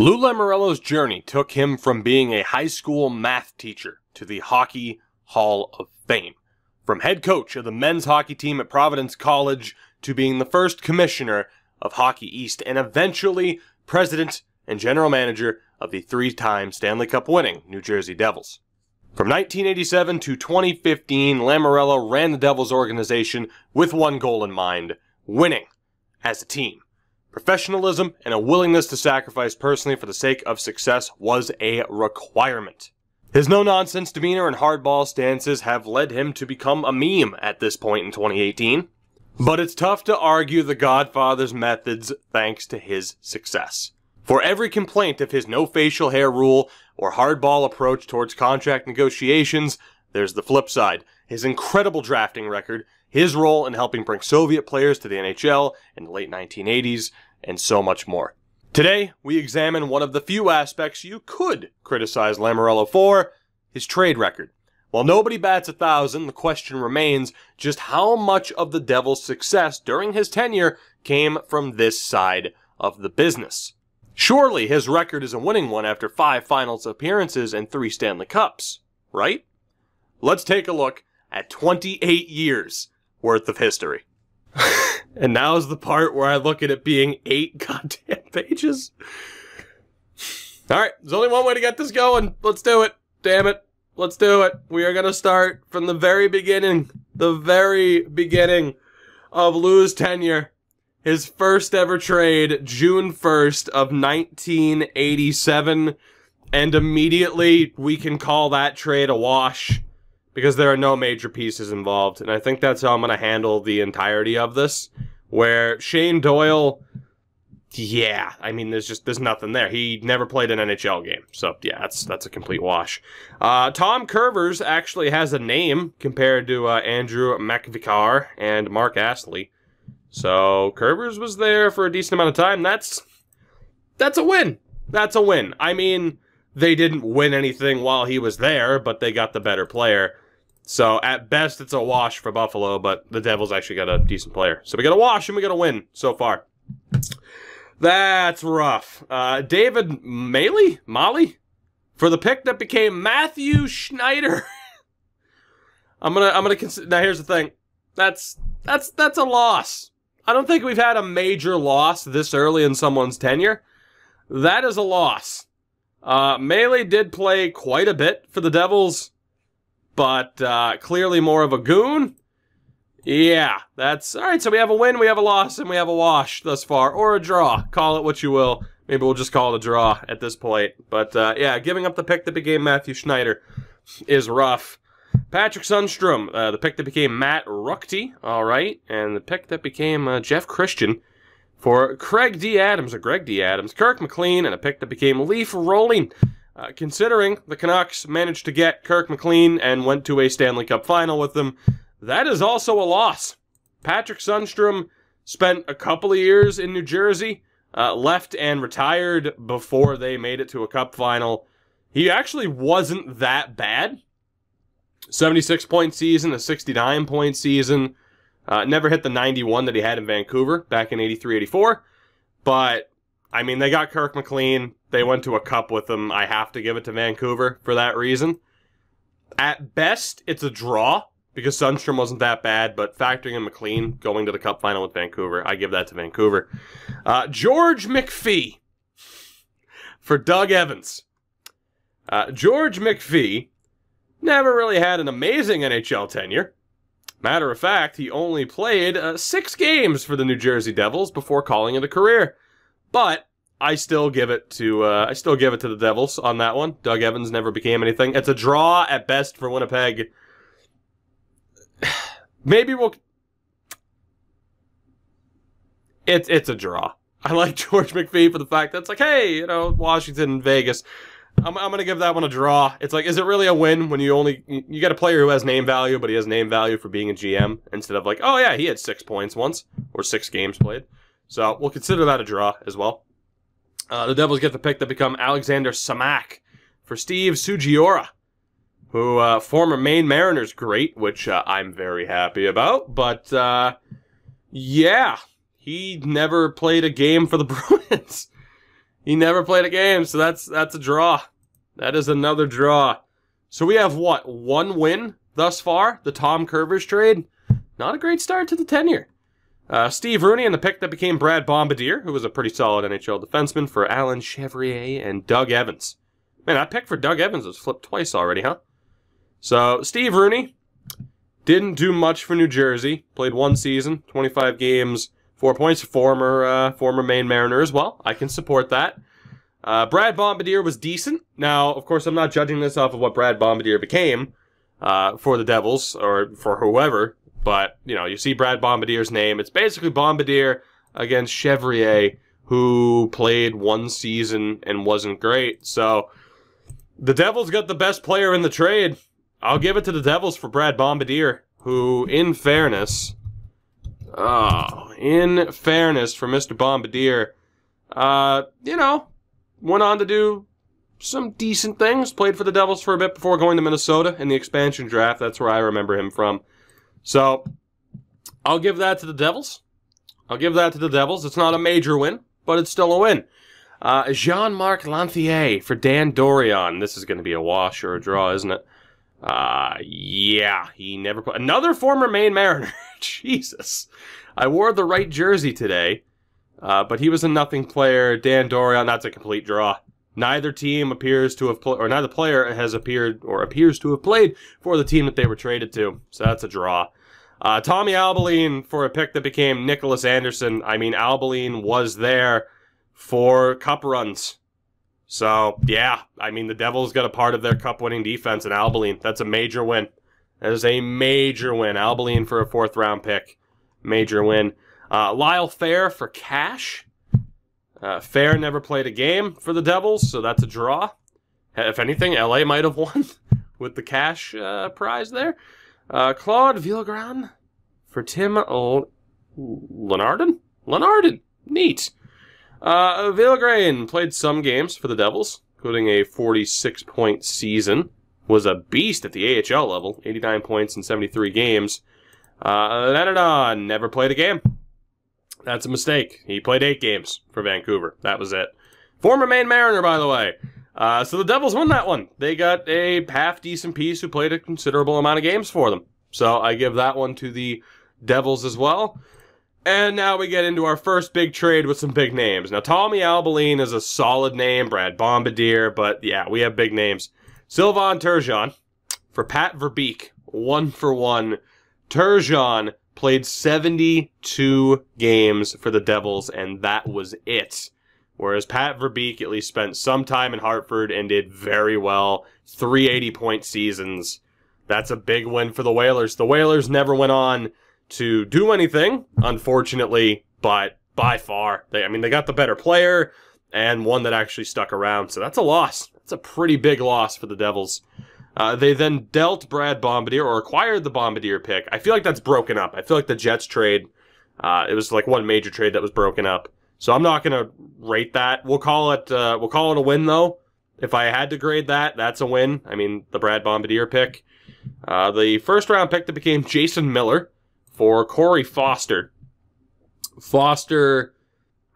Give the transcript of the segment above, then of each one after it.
Lou Lamoriello's journey took him from being a high school math teacher to the Hockey Hall of Fame. From head coach of the men's hockey team at Providence College to being the first commissioner of Hockey East and eventually president and general manager of the three time Stanley Cup winning New Jersey Devils. From 1987 to 2015, Lamoriello ran the Devils organization with one goal in mind winning as a team. Professionalism and a willingness to sacrifice personally for the sake of success was a requirement. His no nonsense demeanor and hardball stances have led him to become a meme at this point in 2018. But it's tough to argue the Godfather's methods thanks to his success. For every complaint of his no facial hair rule or hardball approach towards contract negotiations, there's the flip side his incredible drafting record, his role in helping bring Soviet players to the NHL in the late 1980s, and so much more. Today, we examine one of the few aspects you could criticize Lamoriello for his trade record. While nobody bats a thousand, the question remains just how much of the Devils' success during his tenure came from this side of the business. Surely his record is a winning one after five finals appearances and three Stanley Cups, right? Let's take a look at 28 years worth of history. and now's the part where I look at it being eight goddamn pages. All right, there's only one way to get this going. Let's do it. Damn it. Let's do it. We are going to start from the very beginning, the very beginning of Lou's tenure. His first ever trade, June 1st of 1987. And immediately we can call that trade a wash because there are no major pieces involved. And I think that's how I'm going to handle the entirety of this. Where Shane Doyle yeah, I mean, there's just there's nothing there. He never played an NHL game, so yeah, that's that's a complete wash. Uh, Tom Kurvers actually has a name compared to uh, Andrew McVicar and Mark Astley, so Kurvers was there for a decent amount of time. That's that's a win. That's a win. I mean, they didn't win anything while he was there, but they got the better player. So at best, it's a wash for Buffalo, but the Devils actually got a decent player. So we got a wash and we got a win so far. That's rough. Uh, David Maley? Molly? For the pick that became Matthew Schneider. I'm gonna, I'm gonna consider, now here's the thing. That's, that's, that's a loss. I don't think we've had a major loss this early in someone's tenure. That is a loss. Uh, did play quite a bit for the Devils, but, uh, clearly more of a goon. Yeah, that's all right. So we have a win, we have a loss, and we have a wash thus far, or a draw. Call it what you will. Maybe we'll just call it a draw at this point. But uh, yeah, giving up the pick that became Matthew Schneider is rough. Patrick Sundstrom, uh, the pick that became Matt Ruchti, all right, and the pick that became uh, Jeff Christian for Craig D. Adams, or Greg D. Adams, Kirk McLean, and a pick that became Leif Rohlin. Uh, considering the Canucks managed to get Kirk McLean and went to a Stanley Cup final with them, that is also a loss. Patrick Sundstrom spent a couple of years in New Jersey, uh, left and retired before they made it to a cup final. He actually wasn't that bad. 76 point season, a 69 point season. Uh, never hit the 91 that he had in Vancouver back in 83 84. But, I mean, they got Kirk McLean. They went to a cup with him. I have to give it to Vancouver for that reason. At best, it's a draw because Sundstrom wasn't that bad, but factoring in McLean going to the Cup final with Vancouver, I give that to Vancouver. Uh, George McPhee for Doug Evans. Uh, George McPhee never really had an amazing NHL tenure. Matter of fact, he only played uh, six games for the New Jersey Devils before calling it a career. But I still give it to uh, I still give it to the Devils on that one. Doug Evans never became anything. It's a draw at best for Winnipeg maybe we'll. It's it's a draw. I like George McPhee for the fact that it's like, hey, you know, Washington, Vegas. I'm, I'm gonna give that one a draw. It's like, is it really a win when you only you get a player who has name value, but he has name value for being a GM instead of like, oh yeah, he had six points once or six games played. So we'll consider that a draw as well. Uh, the Devils get the pick that become Alexander Semak for Steve Sugiura who uh, former Maine Mariners great, which uh, I'm very happy about. But uh, yeah, he never played a game for the Bruins. He never played a game, so that's that's a draw. That is another draw. So we have what? One win thus far, the Tom Kurvers trade. Not a great start to the tenure. Uh, Steve Rooney and the pick that became Brad Bombardir, who was a pretty solid NHL defenseman for Alan Chevrier and Doug Evans. Man, that pick for Doug Evans was flipped twice already, huh? So, Steve Rooney didn't do much for New Jersey. Played one season, 25 games, four points. Former uh, former Maine Mariner as well. I can support that. Uh, Brad Bombardir was decent. Now, of course, I'm not judging this off of what Brad Bombardir became uh, for the Devils or for whoever. But you know, you see Brad Bombardir's name. It's basically Bombardir against Chevrier, who played one season and wasn't great. So the Devils got the best player in the trade. I'll give it to the Devils for Brad Bombardir, who, in fairness, oh, in fairness for Mr. Bombardir, uh, you know, went on to do some decent things. Played for the Devils for a bit before going to Minnesota in the expansion draft. That's where I remember him from. So, I'll give that to the Devils. I'll give that to the Devils. It's not a major win, but it's still a win. Uh, Jean-Marc Lanthier for Dan Dorion. This is going to be a wash or a draw, isn't it? Uh, yeah, he never put Another former Maine Mariner. Jesus. I wore the right jersey today, uh, but he was a nothing player. Dan Dorion, that's a complete draw. Neither team appears to have played, or neither player has appeared or appears to have played for the team that they were traded to. So that's a draw. Uh, Tommy Albelin for a pick that became Nicholas Anderson. I mean, Albelin was there for cup runs. So, yeah, I mean, the Devils got a part of their cup winning defense in Albelin. That's a major win. That is a major win. Albelin for a fourth round pick. Major win. Uh, Lyle Phair for cash. Uh, Phair never played a game for the Devils, so that's a draw. If anything, LA might have won with the cash uh, prize there. Uh, Claude Vilgrain for Tim L-? Lenardon. Neat. Uh, played some games for the Devils, including a 46 point season. Was a beast at the AHL level, 89 points in 73 games. Uh, Lenardon never played a game. That's a mistake. He played eight games for Vancouver. That was it. Former Maine Mariner, by the way. Uh, so the Devils won that one. They got a half decent piece who played a considerable amount of games for them. So I give that one to the Devils as well. And now we get into our first big trade with some big names. Now, Tommy Albelin is a solid name, Brad Bombardir, but yeah, we have big names. Sylvain Turgeon for Pat Verbeek, one for one. Turgeon played 72 games for the Devils, and that was it. Whereas Pat Verbeek at least spent some time in Hartford and did very well. 380 point seasons. That's a big win for the Whalers. The Whalers never went on to do anything, unfortunately, but by far, they, I mean, they got the better player and one that actually stuck around. So that's a loss. That's a pretty big loss for the Devils. Uh, they then dealt Brad Bombardir or acquired the Bombardir pick. I feel like that's broken up. I feel like the Jets trade, uh, it was like one major trade that was broken up. So I'm not gonna rate that. We'll call it uh, we'll call it a win though. If I had to grade that, that's a win. I mean the Brad Bombardir pick. Uh, the first round pick that became Jason Miller for Corey Foster. Foster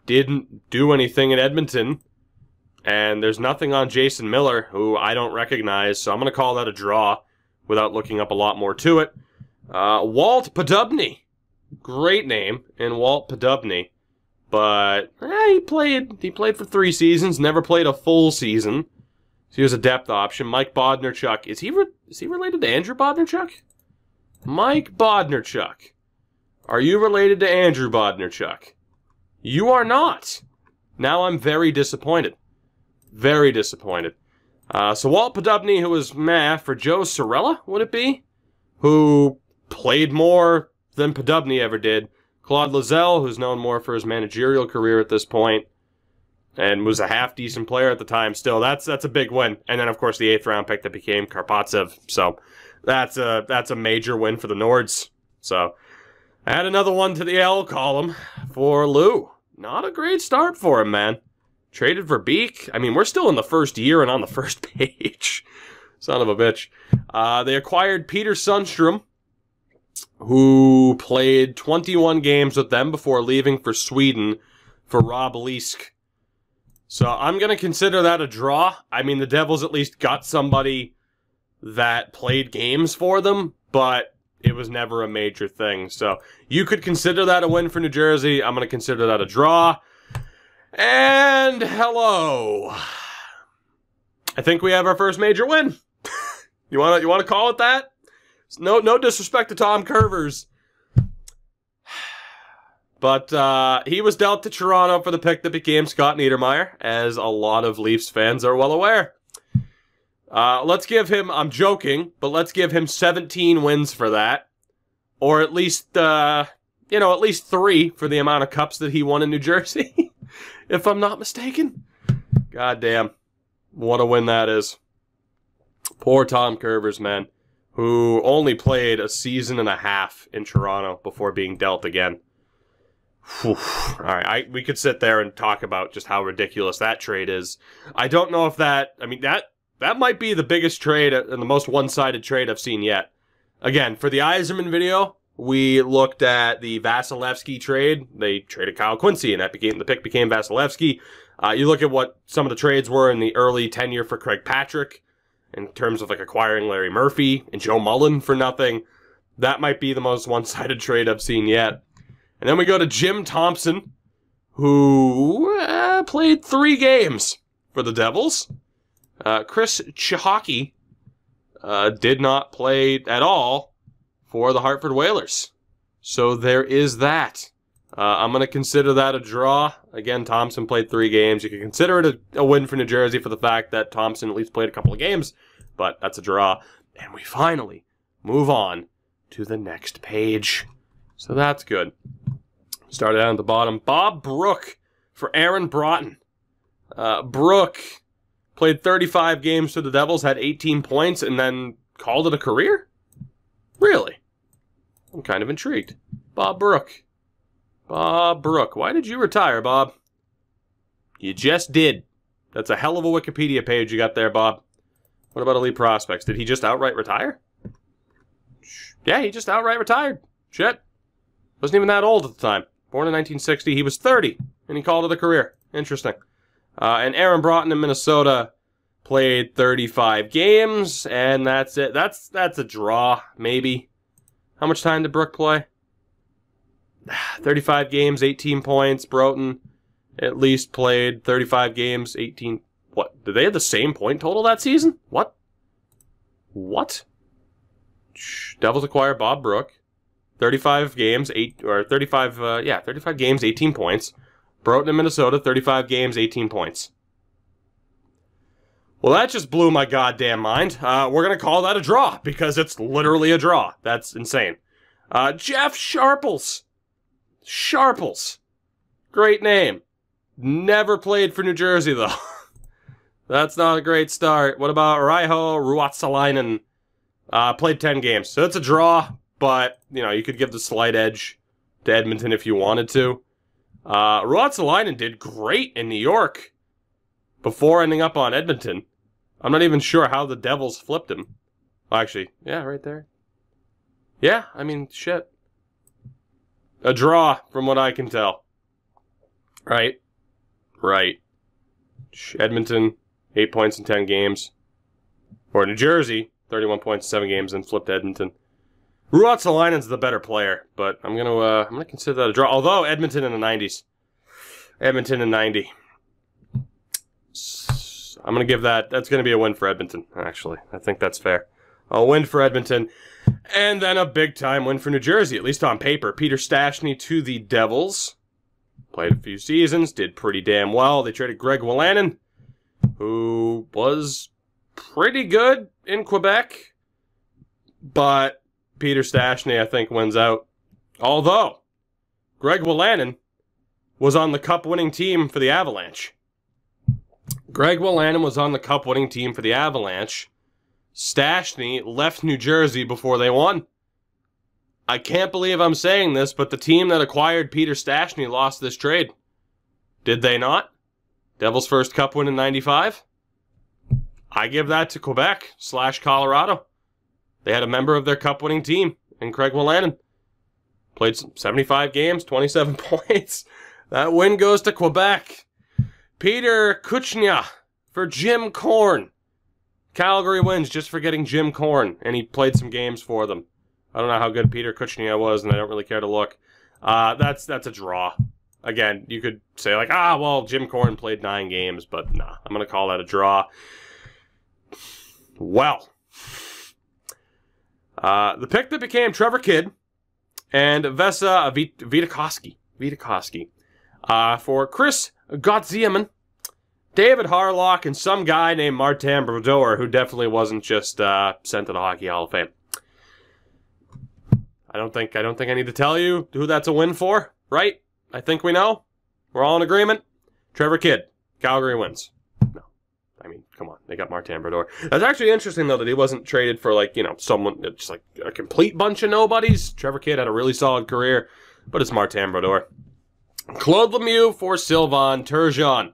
didn't do anything in Edmonton. And there's nothing on Jason Miller, who I don't recognize, so I'm going to call that a draw without looking up a lot more to it. Uh, Walt Poddubny. Great name in Walt Poddubny. But eh, he played he played for three seasons, never played a full season. So he was a depth option. Mike Bodnarchuk. Is he is he related to Andrew Bodnarchuk? Mike Bodnarchuk. Are you related to Andrew Bodnarchuk? You are not. Now I'm very disappointed. Very disappointed. Uh, so Walt Poddubny, who was meh for Joe Cirella, would it be? Who played more than Poddubny ever did. Claude Loiselle, who's known more for his managerial career at this point, and was a half decent player at the time. Still, that's that's a big win. And then of course the eighth round pick that became Karpovtsev. So that's a that's a major win for the Nords. So add another one to the L column for Lou. Not a great start for him, man. Traded for Verbeek. I mean, we're still in the first year and on the first page. Son of a bitch. Uh, they acquired Peter Sundstrom, who played 21 games with them before leaving for Sweden for Rob Leask. So I'm going to consider that a draw. I mean, the Devils at least got somebody that played games for them, but it was never a major thing. So you could consider that a win for New Jersey. I'm going to consider that a draw. And hello. I think we have our first major win. you want to you want to call it that? No no disrespect to Tom Kurvers. But uh, he was dealt to Toronto for the pick that became Scott Niedermayer, as a lot of Leafs fans are well aware. Uh, let's give him, I'm joking, but let's give him 17 wins for that. Or at least, uh, you know, at least three for the amount of cups that he won in New Jersey, if I'm not mistaken. God damn. What a win that is. Poor Tom Kurvers, man, who only played a season and a half in Toronto before being dealt again. Whew. All right, I, we could sit there and talk about just how ridiculous that trade is. I don't know if that. I mean that that might be the biggest trade and the most one-sided trade I've seen yet. Again, for the Yzerman video, we looked at the Vasilevskiy trade. They traded Kyle Quincey, and that became the pick became Vasilevskiy. Uh, you look at what some of the trades were in the early tenure for Craig Patrick, in terms of like acquiring Larry Murphy and Joe Mullen for nothing. That might be the most one-sided trade I've seen yet. And then we go to Jim Thompson, who uh, played three games for the Devils. Uh, Chris Cichocki uh, did not play at all for the Hartford Whalers. So there is that. Uh, I'm going to consider that a draw. Again, Thompson played three games. You can consider it a, a win for New Jersey for the fact that Thompson at least played a couple of games, but that's a draw. And we finally move on to the next page. So that's good. Started out at the bottom. Bob Brooke for Aaron Broten. Uh, Brooke played 35 games for the Devils, had 18 points, and then called it a career? Really? I'm kind of intrigued. Bob Brooke. Bob Brooke. Why did you retire, Bob? You just did. That's a hell of a Wikipedia page you got there, Bob. What about elite prospects? Did he just outright retire? Yeah, he just outright retired. Shit. Wasn't even that old at the time. Born in 1960. He was 30, and he called it a career. Interesting. Uh, and Aaron Broten in Minnesota played 35 games, and that's it. That's that's a draw, maybe. How much time did Brooke play? 35 games, 18 points. Broten at least played 35 games, 18. What? Did they have the same point total that season? What? What? Devils acquire Bob Brooke. 35 games, eight or 35, uh, yeah, 35 games, 18 points. Broten in Minnesota, 35 games, 18 points. Well, that just blew my goddamn mind. Uh, we're gonna call that a draw because it's literally a draw. That's insane. Uh, Jeff Sharples. Sharples. Great name. Never played for New Jersey though. That's not a great start. What about Reijo Ruotsalainen? Uh, played 10 games. So it's a draw, but you know you could give the slight edge to Edmonton if you wanted to. Uh, Ruotsalainen did great in New York before ending up on Edmonton. I'm not even sure how the Devils flipped him. Oh, actually, yeah, right there. Yeah, I mean, shit. A draw, from what I can tell. Right? Right. Edmonton, 8 points in 10 games. Or New Jersey, 31 points in 7 games, and flipped Edmonton. Ruotsalainen's the better player, but I'm gonna uh, I'm gonna consider that a draw. Although Edmonton in the 90s, Edmonton in 90. I'm gonna give that. That's gonna be a win for Edmonton. Actually, I think that's fair. A win for Edmonton, and then a big time win for New Jersey, at least on paper. Peter Stastny to the Devils. Played a few seasons, did pretty damn well. They traded Craig Wolanin, who was pretty good in Quebec, but Peter Stastny, I think, wins out. Although, Craig Wolanin was on the cup winning team for the Avalanche. Craig Wolanin was on the cup winning team for the Avalanche. Stastny left New Jersey before they won. I can't believe I'm saying this, but the team that acquired Peter Stastny lost this trade. Did they not? Devils' first cup win in 95? I give that to Quebec slash Colorado. They had a member of their cup winning team in Craig Wolanin. Played 75 games, 27 points. That win goes to Quebec. Peter Kuchnia for Jim Korn. Calgary wins just for getting Jim Korn, and he played some games for them. I don't know how good Peter Kuchnia was, and I don't really care to look. Uh, that's that's a draw. Again, you could say like, ah, well, Jim Korn played nine games, but nah, I'm gonna call that a draw. Well, uh, the pick that became Trevor Kidd and Vesa Viitakoski, Viitakoski, uh, for Chris Gotziaman, David Harlock, and some guy named Martin Brodeur, who definitely wasn't just uh, sent to the Hockey Hall of Fame. I don't think I don't think I need to tell you who that's a win for, right? I think we know. We're all in agreement. Trevor Kidd, Calgary wins. No, I mean, come on, they got Martin Brodeur. That's actually interesting though that he wasn't traded for like you know someone just like a complete bunch of nobodies. Trevor Kidd had a really solid career, but it's Martin Brodeur. Claude Lemieux for Sylvain Turgeon.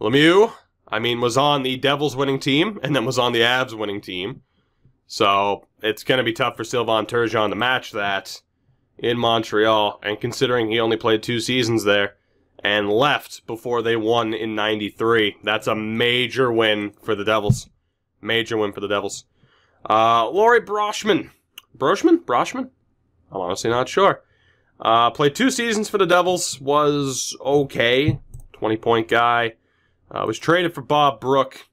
Lemieux, I mean, was on the Devils winning team and then was on the Avs winning team. So it's going to be tough for Sylvain Turgeon to match that in Montreal. And considering he only played two seasons there and left before they won in 93, that's a major win for the Devils. Major win for the Devils. Uh, Laurie Broshman. Broshman? Broshman? I'm honestly not sure. Uh, played two seasons for the Devils, was okay. 20 point guy. Uh, was traded for Bob Brooke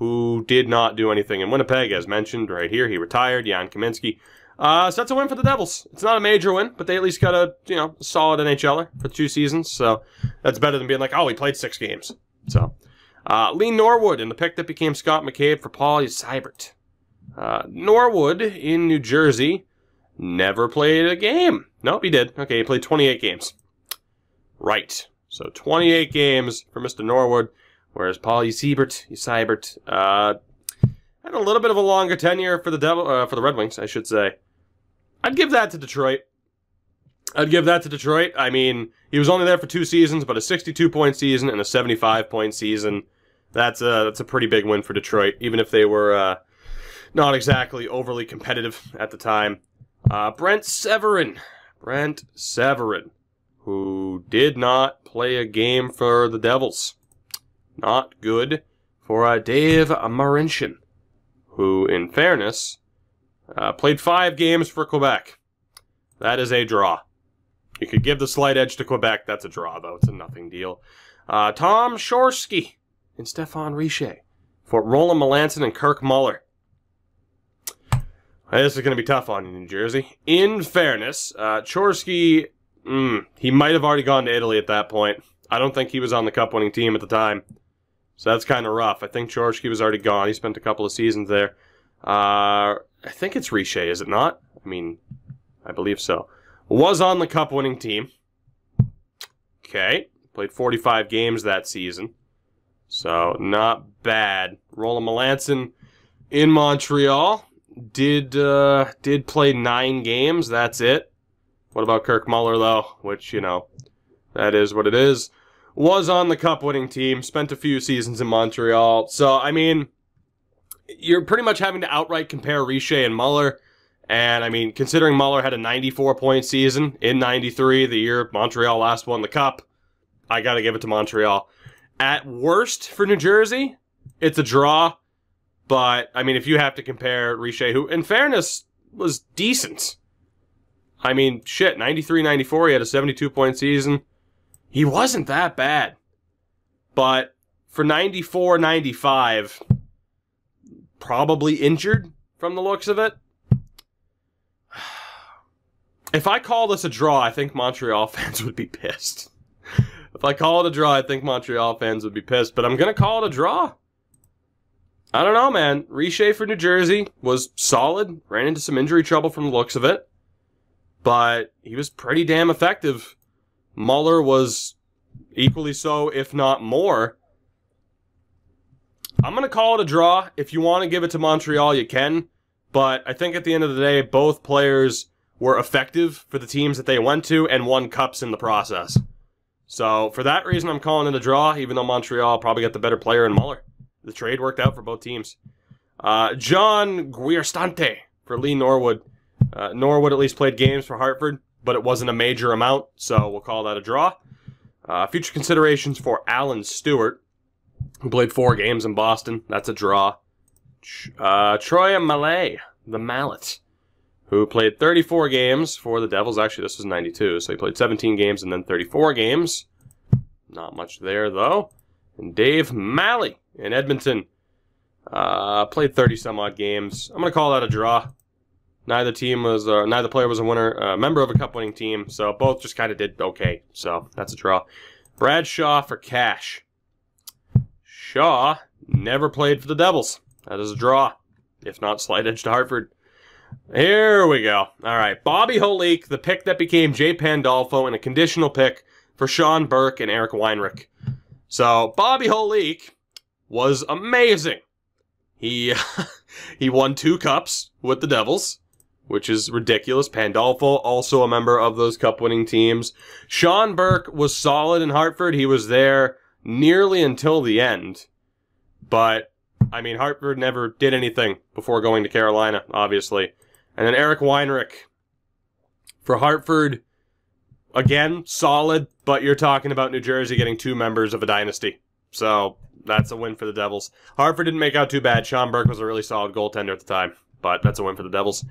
who did not do anything in Winnipeg, as mentioned right here. He retired, Jan Kaminsky. Uh, so that's a win for the Devils. It's not a major win, but they at least got a you know solid NHLer for two seasons. So that's better than being like, oh, he played six games. So uh, Lee Norwood in the pick that became Scott McCabe for Paul Seibert. Uh, Norwood in New Jersey never played a game. Nope, he did. Okay, he played 28 games. Right. So 28 games for Mr. Norwood. Whereas Paul Seibert, Seibert, uh, had a little bit of a longer tenure for the Devil, uh, for the Red Wings, I should say. I'd give that to Detroit. I'd give that to Detroit. I mean, he was only there for two seasons, but a 62 point season and a 75 point season. That's a that's a pretty big win for Detroit, even if they were uh, not exactly overly competitive at the time. Uh, Brent Severyn. Brent Severyn, who did not play a game for the Devils. Not good for uh, Dave Marincin, who, in fairness, uh, played five games for Quebec. That is a draw. You could give the slight edge to Quebec. That's a draw, though. It's a nothing deal. Uh, Tom Chorske and Stefan Richer for Roland Melanson and Kirk Muller. This is going to be tough on New Jersey. In fairness, uh, Chorske, mm, he might have already gone to Italy at that point. I don't think he was on the cup winning team at the time. So that's kind of rough. I think Chorske was already gone. He spent a couple of seasons there. Uh, I think it's Richer, is it not? I mean, I believe so. Was on the cup winning team. Okay. Played 45 games that season. So, not bad. Roland Melanson in Montreal. Did, uh, did play nine games. That's it. What about Kirk Muller, though? Which, you know, that is what it is was on the cup winning team, spent a few seasons in Montreal. So, I mean, you're pretty much having to outright compare Richer and Muller. And I mean, considering Muller had a 94 point season in 93, the year Montreal last won the cup, I got to give it to Montreal. At worst for New Jersey, it's a draw. But, I mean, if you have to compare Richer, who, in fairness, was decent. I mean, shit, 93 94, he had a 72 point season he wasn't that bad. But for 94 95, probably injured from the looks of it. If I call this a draw, I think Montreal fans would be pissed. if I call it a draw, I think Montreal fans would be pissed, but I'm going to call it a draw. I don't know, man. Richer for New Jersey was solid, ran into some injury trouble from the looks of it, but he was pretty damn effective Muller was equally so, if not more. I'm going to call it a draw. If you want to give it to Montreal, you can. But I think at the end of the day, both players were effective for the teams that they went to and won cups in the process. So for that reason, I'm calling it a draw, even though Montreal probably got the better player in Muller. The trade worked out for both teams. Uh, John Guirstante for Lee Norwood. Uh, Norwood at least played games for Hartford but it wasn't a major amount, so we'll call that a draw. Uh, future considerations for Alan Stewart who played four games in Boston. That's a draw. Uh, Troy Mallette, the Mallette, who played 34 games for the Devils. Actually, this was 92, so he played 17 games and then 34 games. Not much there, though. And Dave Maley in Edmonton uh, played 30 some odd games. I'm going to call that a draw. Neither team was, uh, neither player was a winner, uh, member of a cup winning team, so both just kind of did okay. So that's a draw. Brad Shaw for cash. Shaw never played for the Devils. That is a draw, if not slight edge to Hartford. Here we go. All right, Bobby Holik, the pick that became Jay Pandolfo, and a conditional pick for Sean Burke and Eric Weinrich. So Bobby Holik was amazing. He he won two cups with the Devils, which is ridiculous. Pandolfo, also a member of those cup winning teams. Sean Burke was solid in Hartford. He was there nearly until the end. But, I mean, Hartford never did anything before going to Carolina, obviously. And then Eric Weinrich. For Hartford, again, solid, but you're talking about New Jersey getting two members of a dynasty. So, that's a win for the Devils. Hartford didn't make out too bad. Sean Burke was a really solid goaltender at the time, but that's a win for the Devils.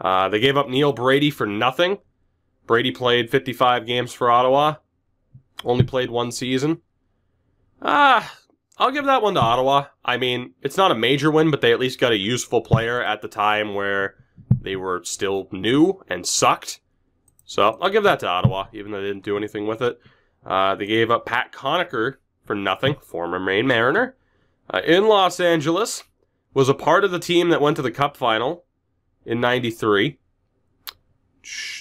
Uh, they gave up Neil Brady for nothing. Brady played 55 games for Ottawa. Only played one season. Ah, I'll give that one to Ottawa. I mean, it's not a major win, but they at least got a useful player at the time where they were still new and sucked. So I'll give that to Ottawa, even though they didn't do anything with it. Uh, they gave up Pat Conacher for nothing, former Maine Mariner. Uh, in Los Angeles, was a part of the team that went to the Cup final in 93.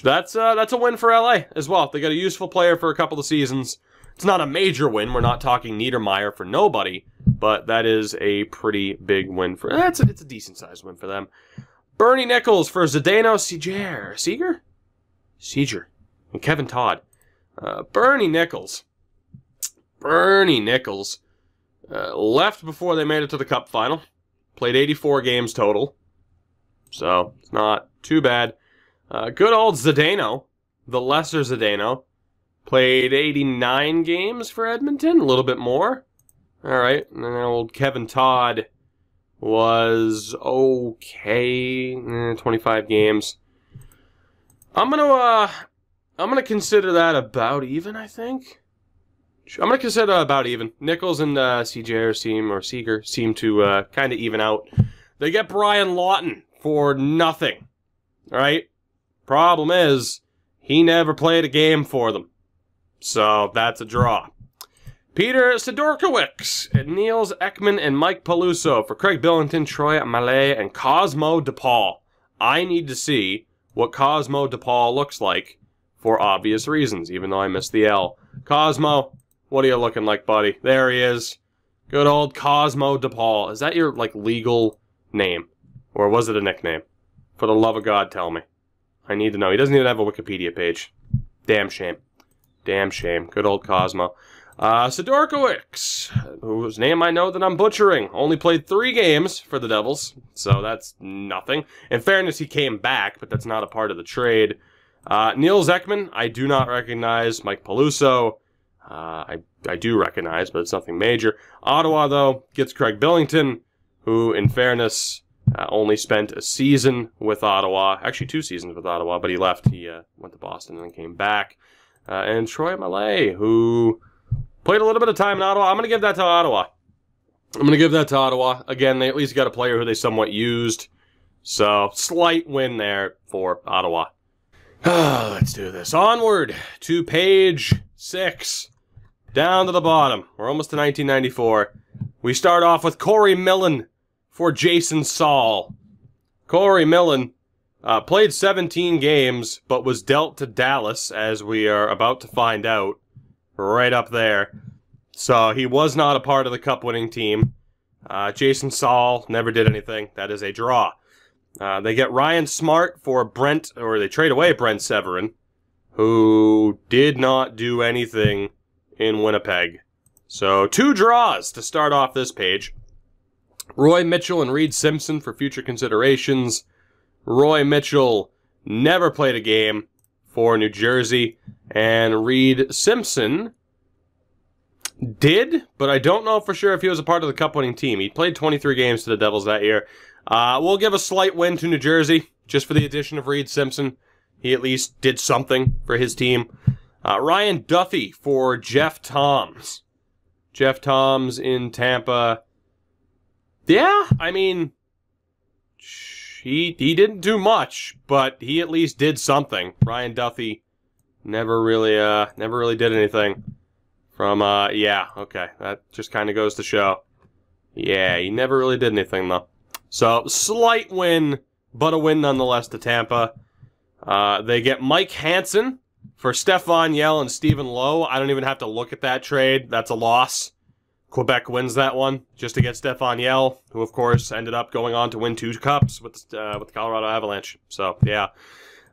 That's uh, that's a win for LA as well. They got a useful player for a couple of seasons. It's not a major win. We're not talking Niedermayer for nobody, but that is a pretty big win for. That's a, it's a decent sized win for them. Bernie Nicholls for Zdeno Ciger, Seeger, Seeger, and Kevin Todd. Uh, Bernie Nicholls, Bernie Nicholls, uh, left before they made it to the Cup final. Played 84 games total. So it's not too bad. Uh, good old Zdeno, the lesser Zdeno, played 89 games for Edmonton, a little bit more. All right, and then old Kevin Todd was okay, eh, 25 games. I'm gonna, uh, I'm gonna consider that about even. I think. I'm gonna consider about even. Nicholls and uh, CJ seem or Seeger seem to uh, kind of even out. They get Brian Lawton for nothing. All right? Problem is, he never played a game for them. So that's a draw. Peter Sidorkiewicz, and Nils Ekman, and Mike Peluso for Craig Billington, Troy Mallette, and Cosmo DePaul. I need to see what Cosmo DePaul looks like for obvious reasons, even though I missed the L. Cosmo, what are you looking like, buddy? There he is. Good old Cosmo DePaul. Is that your, like, legal name? Or was it a nickname? For the love of God, tell me. I need to know. He doesn't even have a Wikipedia page. Damn shame. Damn shame. Good old Cosmo. Uh, Sidorkiewicz, whose name I know that I'm butchering, only played three games for the Devils, so that's nothing. In fairness, he came back, but that's not a part of the trade. Uh, Nils Ekman, I do not recognize. Mike Peluso, I, I do recognize, but it's nothing major. Ottawa, though, gets Craig Billington, who, in fairness, uh, only spent a season with Ottawa, actually two seasons with Ottawa, but he left. He uh, went to Boston and then came back. Uh, and Troy Mallette, who played a little bit of time in Ottawa. I'm going to give that to Ottawa. I'm going to give that to Ottawa. Again, they at least got a player who they somewhat used. So, slight win there for Ottawa. Let's do this. Onward to page six. Down to the bottom. We're almost to 1994. We start off with Corey Millen for Jason Saul. Corey Millen uh, played 17 games, but was dealt to Dallas, as we are about to find out. Right up there. So he was not a part of the cup winning team. Uh, Jason Saul never did anything. That is a draw. Uh, they get Ryan Smart for Brent, or they trade away Brent Severyn, who did not do anything in Winnipeg. So two draws to start off this page. Roy Mitchell and Reid Simpson for future considerations. Roy Mitchell never played a game for New Jersey, and Reid Simpson did, but I don't know for sure if he was a part of the cup winning team. He played 23 games to the Devils that year. Uh, we'll give a slight win to New Jersey just for the addition of Reid Simpson. He at least did something for his team. Uh, Ryan Duffy for Jeff Toms. Jeff Toms in Tampa. Yeah, I mean, he he didn't do much, but he at least did something. Ryan Duffy never really uh never really did anything. From uh yeah, okay. That just kind of goes to show. Yeah, he never really did anything though. So, slight win, but a win nonetheless to Tampa. Uh, they get Mike Hansen for Stefan Yelle and Stephen Lowe. I don't even have to look at that trade. That's a loss. Quebec wins that one just to get Stefan Yelle, who of course ended up going on to win two cups with uh, with the Colorado Avalanche. So yeah,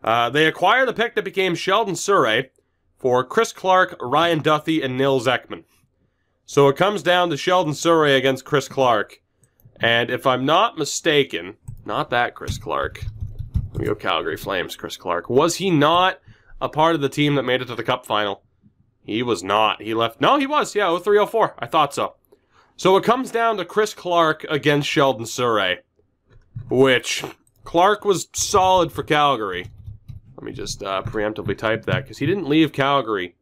uh, they acquire the pick that became Sheldon Souray for Chris Clark, Ryan Duffy, and Nils Ekman. So it comes down to Sheldon Souray against Chris Clark, and if I'm not mistaken, not that Chris Clark. Let me go Calgary Flames. Chris Clark was he not a part of the team that made it to the Cup final? He was not. He left. No, he was. Yeah, 0304. I thought so. So it comes down to Chris Clark against Sheldon Souray, which Clark was solid for Calgary. Let me just uh, preemptively type that because he didn't leave Calgary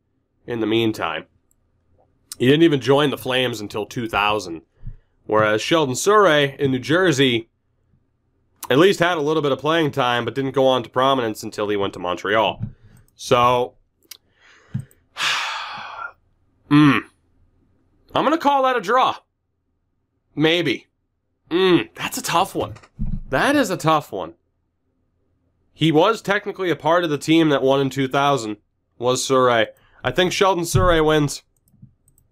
in the meantime. He didn't even join the Flames until 2000. Whereas Sheldon Souray in New Jersey at least had a little bit of playing time, but didn't go on to prominence until he went to Montreal. So Hmm. I'm going to call that a draw. Maybe. Hmm. That's a tough one. That is a tough one. He was technically a part of the team that won in 2000, was Souray. I think Sheldon Souray wins.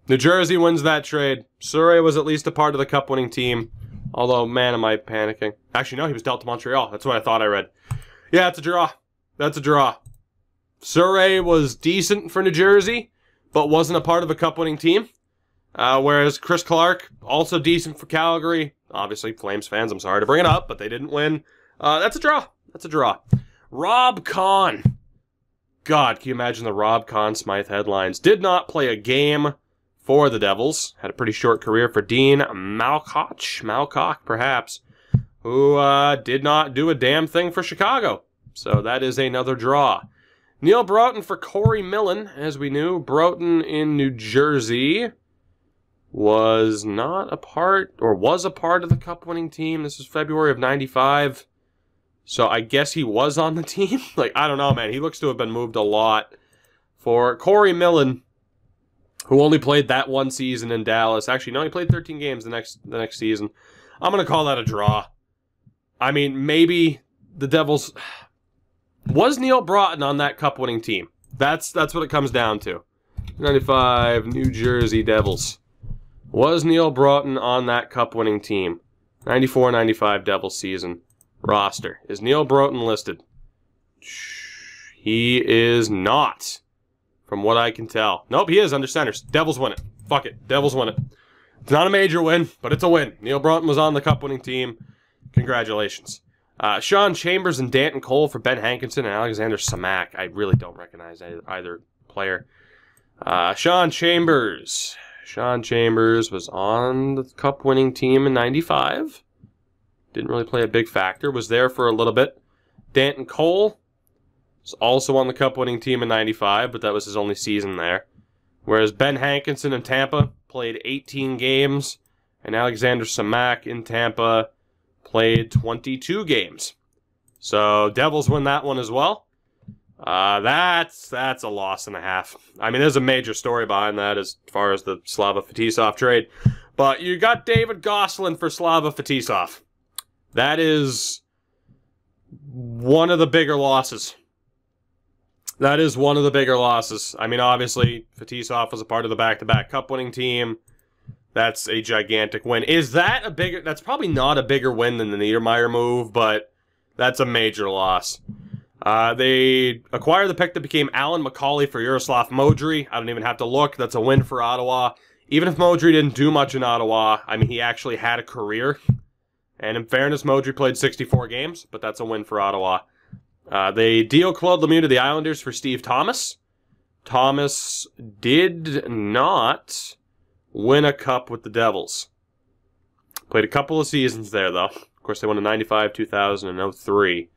New Jersey wins that trade. Souray was at least a part of the cup winning team. Although, man, am I panicking. Actually, no, he was dealt to Montreal. That's what I thought I read. Yeah, it's a draw. That's a draw. Souray was decent for New Jersey but wasn't a part of a cup winning team. Uh, whereas Chris Clark, also decent for Calgary. Obviously, Flames fans, I'm sorry to bring it up, but they didn't win. Uh, that's a draw. That's a draw. Rob Conn. God, can you imagine the Rob Conn Smythe headlines? Did not play a game for the Devils. Had a pretty short career for Dean Malkoch, Malcock perhaps, who uh, did not do a damn thing for Chicago. So that is another draw. Neil Broten for Corey Millen, as we knew. Broten in New Jersey was not a part, or was a part of the cup winning team. This was February of 95. So I guess he was on the team. like, I don't know, man. He looks to have been moved a lot. For Corey Millen, who only played that one season in Dallas. Actually, no, he played 13 games the next the next season. I'm going to call that a draw. I mean, maybe the Devils was Neil Broten on that cup winning team? That's that's what it comes down to. 95 New Jersey Devils. Was Neil Broten on that cup winning team? 94 95 Devils season roster. Is Neil Broten listed? He is not, from what I can tell. Nope, he is under centers. Devils win it. Fuck it. Devils win it. It's not a major win, but it's a win. Neil Broten was on the cup winning team. Congratulations. Uh, Sean Chambers and Danton Cole for Ben Hankinson and Alexander Semak. I really don't recognize either player. Uh, Sean Chambers. Sean Chambers was on the cup winning team in 95. Didn't really play a big factor. Was there for a little bit. Danton Cole was also on the cup winning team in 95, but that was his only season there. Whereas Ben Hankinson in Tampa played 18 games, and Alexander Semak in Tampa played 22 games. So Devils win that one as well. Uh, that's that's a loss and a half. I mean, there's a major story behind that as far as the Slava Fetisov trade. But you got David Gosselin for Slava Fetisov. That is one of the bigger losses. That is one of the bigger losses. I mean, obviously, Fetisov was a part of the back-to-back cup winning team. That's a gigantic win. Is that a bigger... That's probably not a bigger win than the Niedermayer move, but that's a major loss. Uh, they acquired the pick that became Alan McCauley for Yaroslav Modry. I don't even have to look. That's a win for Ottawa. Even if Modry didn't do much in Ottawa, I mean, he actually had a career. And in fairness, Modry played 64 games, but that's a win for Ottawa. Uh, they deal Claude Lemieux to the Islanders for Steve Thomas. Thomas did not win a cup with the Devils. Played a couple of seasons there, though. Of course, they won in 95, 2000, and 03.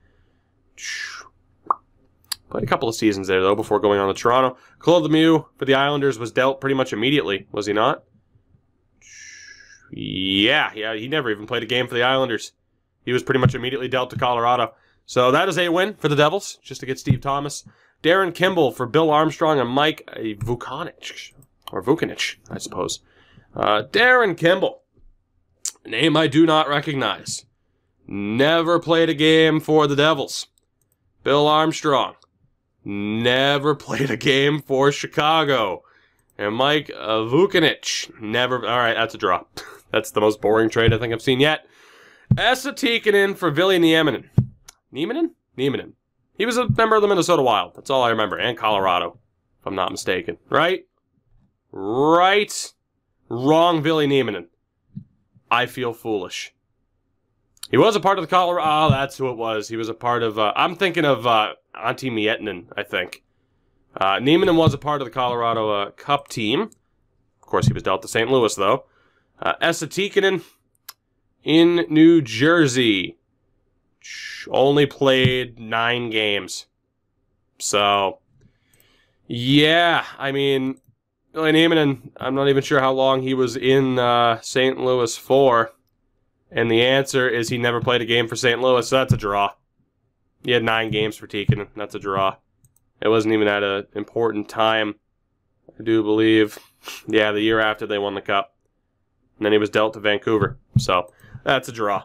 Played a couple of seasons there, though, before going on to Toronto. Claude Lemieux for the Islanders was dealt pretty much immediately, was he not? Yeah, yeah, he never even played a game for the Islanders. He was pretty much immediately dealt to Colorado. So that is a win for the Devils, just to get Steve Thomas. Darren Kimball for Bill Armstrong and Mike Vukonich, or Vukanich, I suppose. Uh, Darren Kimball, name I do not recognize. Never played a game for the Devils. Bill Armstrong, never played a game for Chicago. And Mike uh, never. All right, that's a draw. that's the most boring trade I think I've seen yet. Esa Tikkanen for Ville Nieminen. Nieminen? Nieminen. He was a member of the Minnesota Wild. That's all I remember. And Colorado, if I'm not mistaken. Right? Right? Wrong, Ville Nieminen. I feel foolish. He was a part of the Colorado. Oh, that's who it was. He was a part of. Uh, I'm thinking of uh, Antti Miettinen, I think. Uh, Nieminen was a part of the Colorado uh, Cup team. Of course, he was dealt to St. Louis, though. Uh, in New Jersey only played nine games. So, yeah, I mean, Nieminen, I'm not even sure how long he was in uh, St. Louis for. And the answer is he never played a game for St. Louis, so that's a draw. He had nine games for Tikkanen. That's a draw. It wasn't even at an important time, I do believe. Yeah, the year after they won the cup. And then he was dealt to Vancouver. So that's a draw.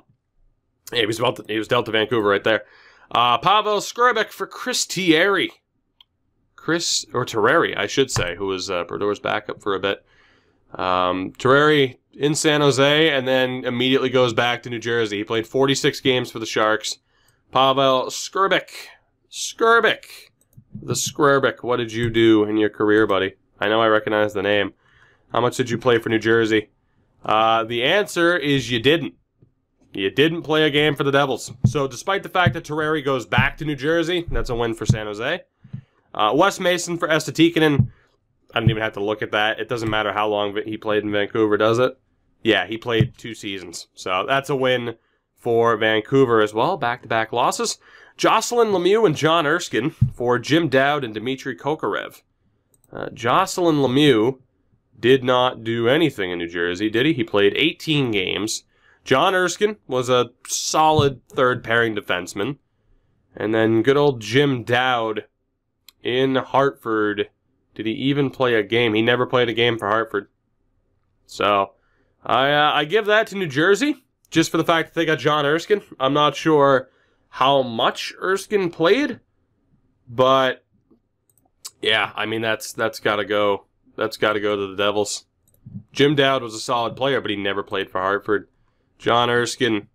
Yeah, he was, dealt to, he was dealt to Vancouver right there. Uh, Pavel Skrbek for Chris Thierry. Chris, or Terreri, I should say, who was uh, backup for a bit. Um, Terreri in San Jose and then immediately goes back to New Jersey. He played 46 games for the Sharks. Pavel Skrbek. Skrbek. The Skrbek. What did you do in your career, buddy? I know I recognize the name. How much did you play for New Jersey? Uh, the answer is you didn't. You didn't play a game for the Devils. So despite the fact that Terreri goes back to New Jersey, that's a win for San Jose. Uh, Wes Mason for Esa Tikkanen. I didn't even have to look at that. It doesn't matter how long he played in Vancouver, does it? Yeah, he played two seasons. So that's a win for Vancouver as well. Back-to-back losses. Jocelyn Lemieux and John Erskine for Jim Dowd and Dmitry Kokarev. Uh, Jocelyn Lemieux did not do anything in New Jersey, did he? He played 18 games. John Erskine was a solid third pairing defenseman. And then good old Jim Dowd in Hartford. Did he even play a game? He never played a game for Hartford. So I uh, I give that to New Jersey just for the fact that they got John Erskine. I'm not sure how much Erskine played, but yeah, I mean that's that's got to go. That's got to go to the Devils. Jim Dowd was a solid player, but he never played for Hartford. John Erskine,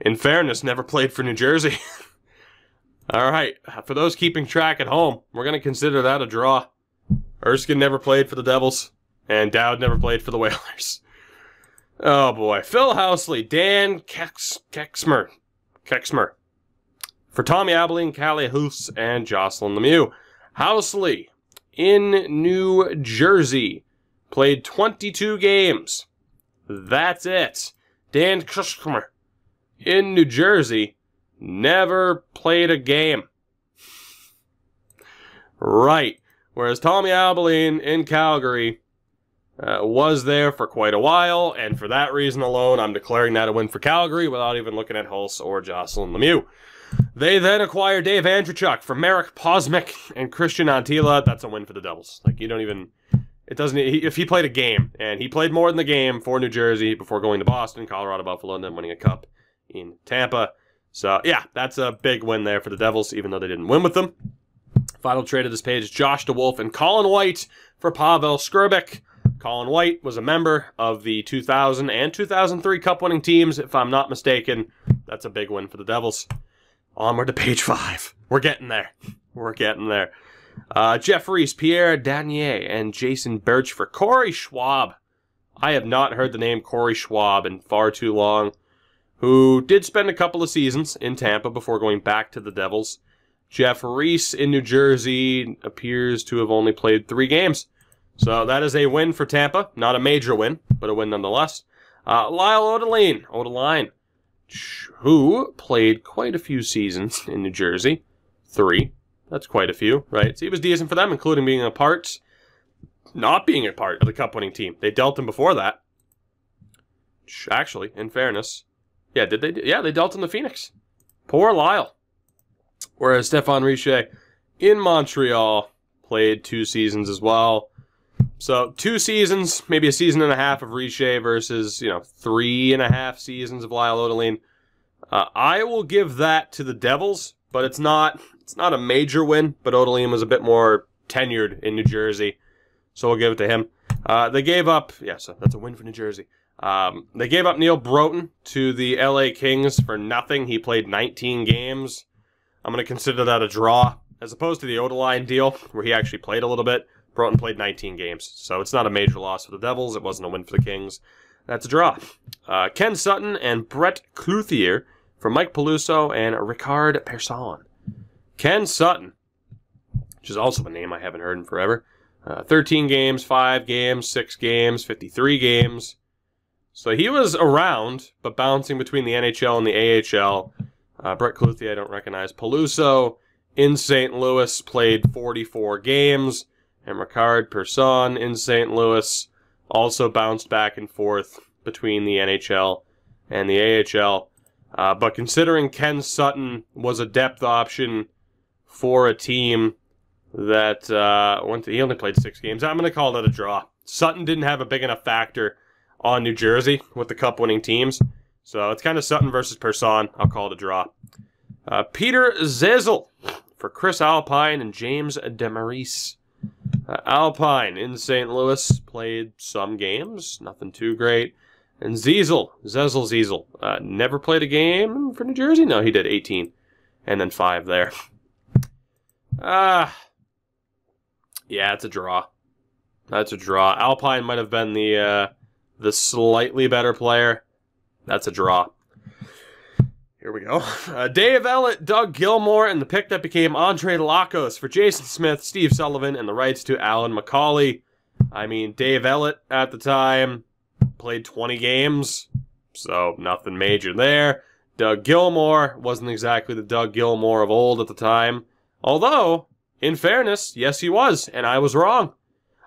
in fairness, never played for New Jersey. All right, for those keeping track at home, we're going to consider that a draw. Erskine never played for the Devils, and Dowd never played for the Whalers. Oh boy. Phil Housley, Dan Kex- Keczmer. Keczmer. For Tommy Albelin, Cale Hulse, and Jocelyn Lemieux. Housley, in New Jersey, played 22 games. That's it. Dan Keczmer, in New Jersey, never played a game. Right. Whereas Tommy Albelin in Calgary uh, was there for quite a while, and for that reason alone, I'm declaring that a win for Calgary without even looking at Hulse or Jocelyn Lemieux. They then acquire Dave Andreychuk from Marek Posmyk and Christian Antila. That's a win for the Devils. Like, you don't even. It doesn't. He, if he played a game, and he played more than the game for New Jersey before going to Boston, Colorado, Buffalo, and then winning a cup in Tampa. So, yeah, that's a big win there for the Devils, even though they didn't win with them. Final trade of this page Josh DeWolf and Colin White for Pavel Skrbek. Colin White was a member of the 2000 and 2003 Cup winning teams, if I'm not mistaken. That's a big win for the Devils. Onward to page five. We're getting there. We're getting there. Uh, Jeff Reese, Pierre Danier, and Jason Birch for Corey Schwab. I have not heard the name Corey Schwab in far too long, who did spend a couple of seasons in Tampa before going back to the Devils. Jeff Reese in New Jersey appears to have only played three games. So that is a win for Tampa. Not a major win, but a win nonetheless. Uh, Lyle Odelein, Odelein, who played quite a few seasons in New Jersey. Three. That's quite a few, right? So he was decent for them, including being a part, not being a part of the cup winning team. They dealt him before that. Actually, in fairness. Yeah, did they? Yeah, they dealt him the Phoenix. Poor Lyle. Whereas Stéphane Richer in Montreal played two seasons as well. So two seasons, maybe a season and a half of Richer versus, you know, three and a half seasons of Lyle Odelein. Uh, I will give that to the Devils, but it's not it's not a major win, but Odelein was a bit more tenured in New Jersey. So we'll give it to him. Uh, they gave up, yeah, so that's a win for New Jersey. Um, they gave up Neil Broten to the LA Kings for nothing. He played 19 games. I'm going to consider that a draw, as opposed to the Odelein deal, where he actually played a little bit. Broten played 19 games, so it's not a major loss for the Devils. It wasn't a win for the Kings. That's a draw. Uh, Ken Sutton and Brett Clouthier for Mike Peluso and Ricard Persson. Ken Sutton, which is also a name I haven't heard in forever. Uh, 13 games, 5 games, 6 games, 53 games. So he was around, but bouncing between the NHL and the AHL. Uh, Brett Clouthier, I don't recognize. Peluso in St. Louis played 44 games and Ricard Persson in St. Louis also bounced back and forth between the NHL and the AHL. Uh, but considering Ken Sutton was a depth option for a team that uh, went to, he only played six games, I'm going to call that a draw. Sutton didn't have a big enough factor on New Jersey with the cup winning teams. So it's kind of Sutton versus Persson. I'll call it a draw. Uh, Peter Zezel for Chris Alpine and James Desmarais. Uh, Alpine in St. Louis played some games, nothing too great. And Ziesel, Zezel Ziesel, uh, never played a game for New Jersey? No, he did 18. And then 5 there. Ah. Yeah, it's a draw. That's a draw. Alpine might have been the uh, the slightly better player. That's a draw. Here we go. Uh, Dave Ellett, Doug Gilmour, and the pick that became Andre Lakos for Jason Smith, Steve Sullivan, and the rights to Alyn McCauley. I mean, Dave Ellett at the time played 20 games, so nothing major there. Doug Gilmour wasn't exactly the Doug Gilmour of old at the time. Although, in fairness, yes, he was, and I was wrong.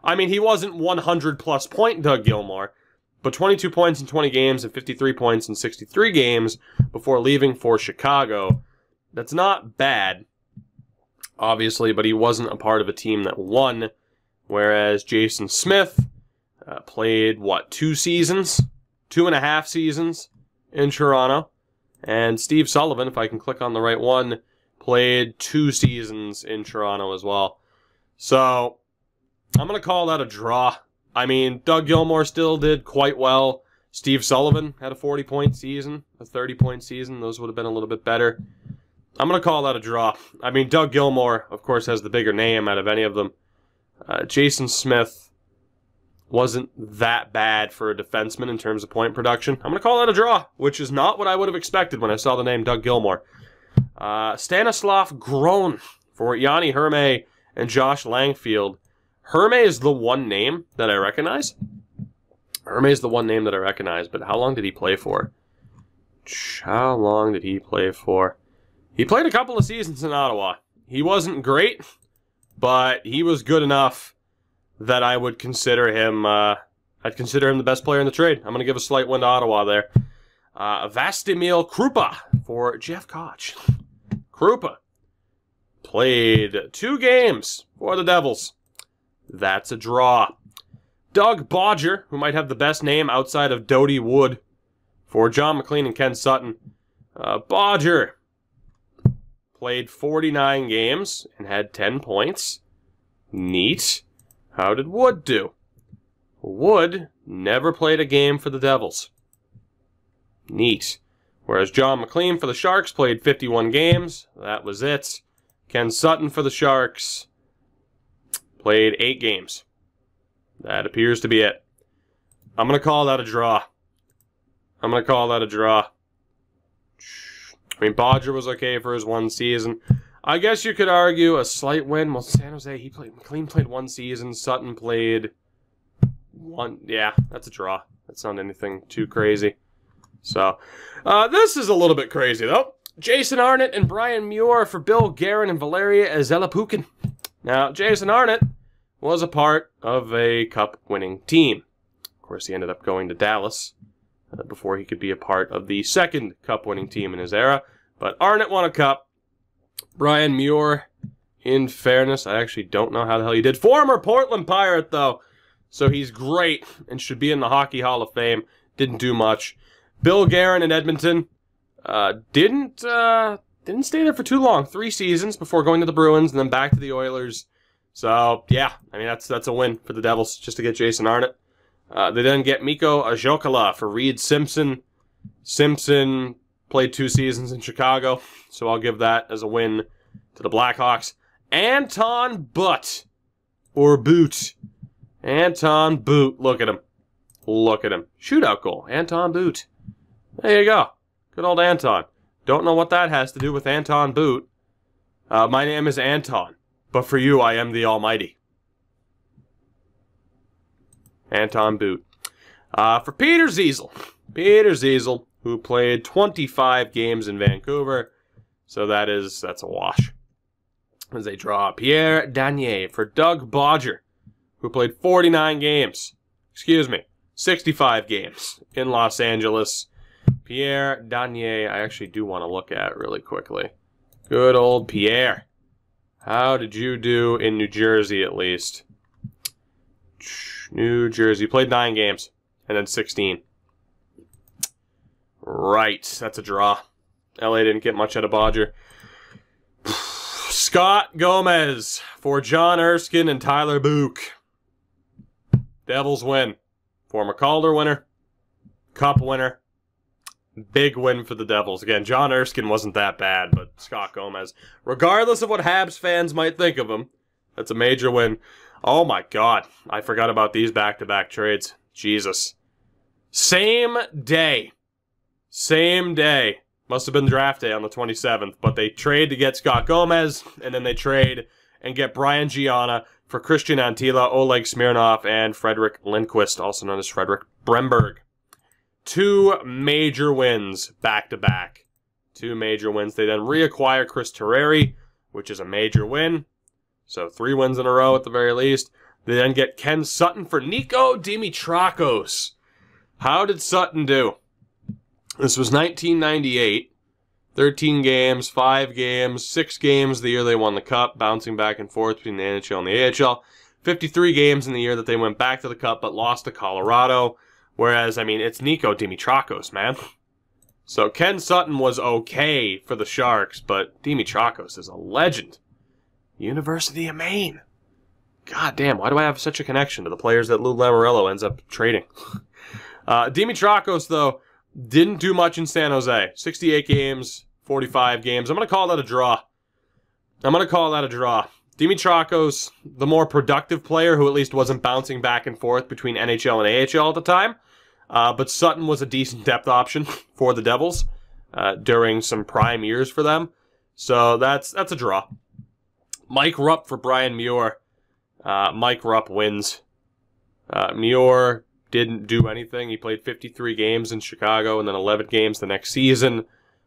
I mean, he wasn't 100 plus point Doug Gilmour, but 22 points in 20 games and 53 points in 63 games before leaving for Chicago. That's not bad, obviously, but he wasn't a part of a team that won. Whereas Jason Smith uh, played, what, two seasons? Two and a half seasons in Toronto. And Steve Sullivan, if I can click on the right one, played two seasons in Toronto as well. So I'm going to call that a draw. I mean, Doug Gilmour still did quite well. Steve Sullivan had a 40 point season, a 30 point season. Those would have been a little bit better. I'm going to call that a draw. I mean, Doug Gilmour, of course, has the bigger name out of any of them. Uh, Jason Smith wasn't that bad for a defenseman in terms of point production. I'm going to call that a draw, which is not what I would have expected when I saw the name Doug Gilmour. Uh, Stanislav Groen for Jani Hurme and Josh Langfeld. Hurme is the one name that I recognize. Hurme is the one name that I recognize, but how long did he play for? How long did he play for? He played a couple of seasons in Ottawa. He wasn't great, but he was good enough that I would consider him. Uh, I'd consider him the best player in the trade. I'm going to give a slight win to Ottawa there. Uh, Vlastimil Kroupa for Jeff Koch. Kroupa played two games for the Devils. That's a draw. Doug Bodger, who might have the best name outside of Dody Wood, for John McLean and Ken Sutton. Uh, Bodger played 49 games and had 10 points. Neat. How did Wood do? Wood never played a game for the Devils. Neat. Whereas John McLean for the Sharks played 51 games. That was it. Ken Sutton for the Sharks Played eight games. That appears to be it. I'm going to call that a draw. I'm going to call that a draw. I mean, Bodger was okay for his one season. I guess you could argue a slight win. Well, San Jose, he played McLean played one season. Sutton played one. Yeah, that's a draw. That's not anything too crazy. So, uh, this is a little bit crazy though. Jason Arnott and Brian Muir for Bill Guerin and Valeria Zelepukin. Now, Jason Arnott was a part of a cup winning team. Of course, he ended up going to Dallas uh, before he could be a part of the second cup winning team in his era. But Arnott won a cup. Brian Muir, in fairness, I actually don't know how the hell he did. Former Portland Pirate, though. So he's great and should be in the Hockey Hall of Fame. Didn't do much. Bill Guerin in Edmonton uh, didn't uh, didn't stay there for too long. Three seasons before going to the Bruins and then back to the Oilers. So yeah, I mean that's that's a win for the Devils just to get Jason Arnott. Uh, they then get Miko Ajokala for Reid Simpson. Simpson played two seasons in Chicago, so I'll give that as a win to the Blackhawks. Anton Butt or Boot. Anton Boot. Look at him. Look at him. Shootout goal. Anton Boot. There you go. Good old Anton. Don't know what that has to do with Anton Boot. Uh, my name is Anton, but for you, I am the Almighty. Anton Boot. Uh, for Peter Zezel. Peter Zezel, who played 25 games in Vancouver. So that is, that's a wash. As they draw Pierre Danier for Doug Bodger, who played 49 games. Excuse me, 65 games in Los Angeles. Pierre Danier, I actually do want to look at really quickly. Good old Pierre. How did you do in New Jersey, at least? New Jersey. Played nine games, and then 16. Right, that's a draw. LA didn't get much out of Bodger. Scott Gomez for John Erskine and Tyler Book. Devils win. Former Calder winner. Cup winner. Big win for the Devils. Again, John Erskine wasn't that bad, but Scott Gomez, regardless of what Habs fans might think of him, that's a major win. Oh my god, I forgot about these back-to-back trades. Jesus. Same day. Same day. Must have been draft day on the 27th, but they trade to get Scott Gomez, and then they trade and get Brian Gionta for Christian Antila, Oleg Smirnov, and Frederick Lindquist, also known as Frederick Bremberg two major wins back to back. Two major wins. They then reacquire Chris Terreri, which is a major win. So three wins in a row at the very least. They then get Ken Sutton for Niko Dimitrakos. How did Sutton do? This was 1998. 13 games, 5 games, 6 games the year they won the Cup, bouncing back and forth between the NHL and the AHL. 53 games in the year that they went back to the Cup but lost to Colorado. Whereas, I mean, it's Niko Dimitrakos, man. So Ken Sutton was okay for the Sharks, but Dimitrakos is a legend. University of Maine. God damn, why do I have such a connection to the players that Lou Lamoriello ends up trading? uh, Dimitrakos, though, didn't do much in San Jose. 68 games, 45 games. I'm going to call that a draw. I'm going to call that a draw. Dimitrakos, the more productive player who at least wasn't bouncing back and forth between NHL and AHL at the time, uh, but Sutton was a decent depth option for the Devils uh, during some prime years for them. So that's that's a draw. Mike Rupp for Brian Muir. Uh, Mike Rupp wins. Uh, Muir didn't do anything. He played 53 games in Chicago and then 11 games the next season,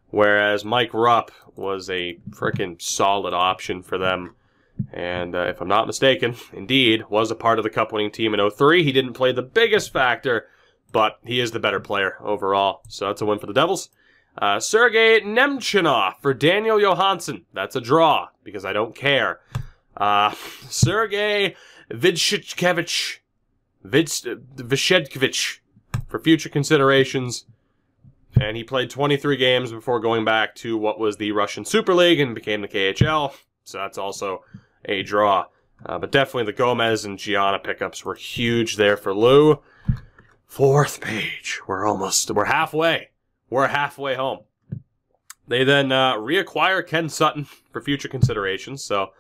whereas Mike Rupp was a freaking solid option for them. And uh, if I'm not mistaken, indeed, was a part of the cup winning team in 03. He didn't play the biggest factor, but he is the better player overall. So that's a win for the Devils. Uh, Sergei Nemchinov for Daniel Johansson. That's a draw because I don't care. Uh, Sergei Vidshikevich, Vishedkevich for future considerations. And he played 23 games before going back to what was the Russian Super League and became the KHL. So that's also a draw. Uh, but definitely the Gomez and Gionta pickups were huge there for Lou. Fourth page. We're almost, we're halfway. We're halfway home. They then uh, reacquire Ken Sutton for future considerations, so